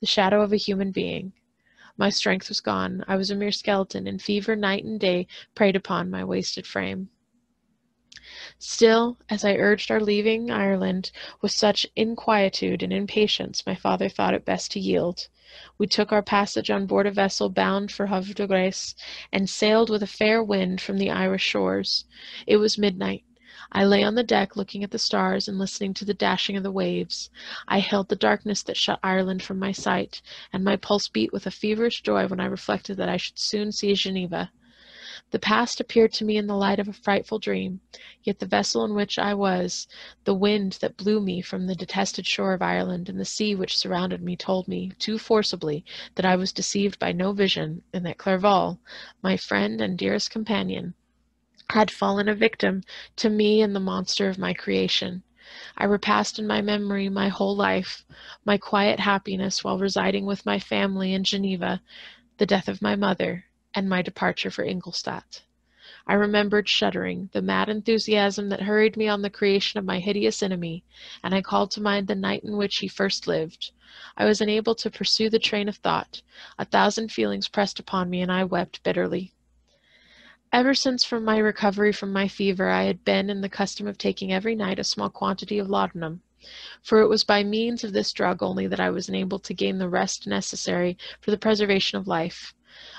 the shadow of a human being. My strength was gone. I was a mere skeleton, and fever night and day preyed upon my wasted frame. Still, as I urged our leaving Ireland with such inquietude and impatience, my father thought it best to yield. We took our passage on board a vessel bound for Havre de Grace, and sailed with a fair wind from the Irish shores. It was midnight. I lay on the deck looking at the stars and listening to the dashing of the waves. I held the darkness that shut Ireland from my sight, and my pulse beat with a feverish joy when I reflected that I should soon see Geneva. The past appeared to me in the light of a frightful dream, yet the vessel in which I was, the wind that blew me from the detested shore of Ireland, and the sea which surrounded me told me, too forcibly, that I was deceived by no vision, and that Clerval, my friend and dearest companion, had fallen a victim to me and the monster of my creation. I repassed in my memory my whole life, my quiet happiness while residing with my family in Geneva, the death of my mother, and my departure for Ingolstadt. I remembered, shuddering, the mad enthusiasm that hurried me on the creation of my hideous enemy, and I called to mind the night in which he first lived. I was unable to pursue the train of thought. A thousand feelings pressed upon me, and I wept bitterly. Ever since from my recovery from my fever, I had been in the custom of taking every night a small quantity of laudanum, for it was by means of this drug only that I was enabled to gain the rest necessary for the preservation of life.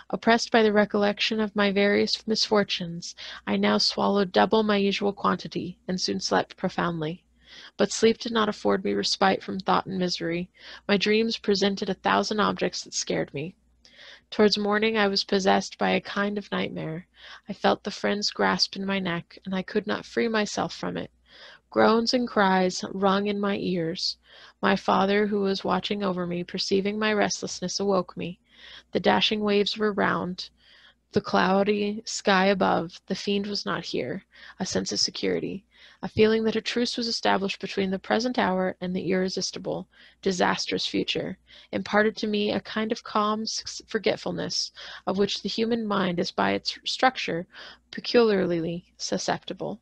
Oppressed by the recollection of my various misfortunes, I now swallowed double my usual quantity, and soon slept profoundly. But sleep did not afford me respite from thought and misery. My dreams presented a thousand objects that scared me. Towards morning I was possessed by a kind of nightmare. I felt the friend's grasp in my neck, and I could not free myself from it. Groans and cries rung in my ears. My father, who was watching over me, perceiving my restlessness, awoke me. The dashing waves were round, the cloudy sky above. The fiend was not here. A sense of security, a feeling that a truce was established between the present hour and the irresistible, disastrous future, imparted to me a kind of calm forgetfulness, of which the human mind is by its structure peculiarly susceptible.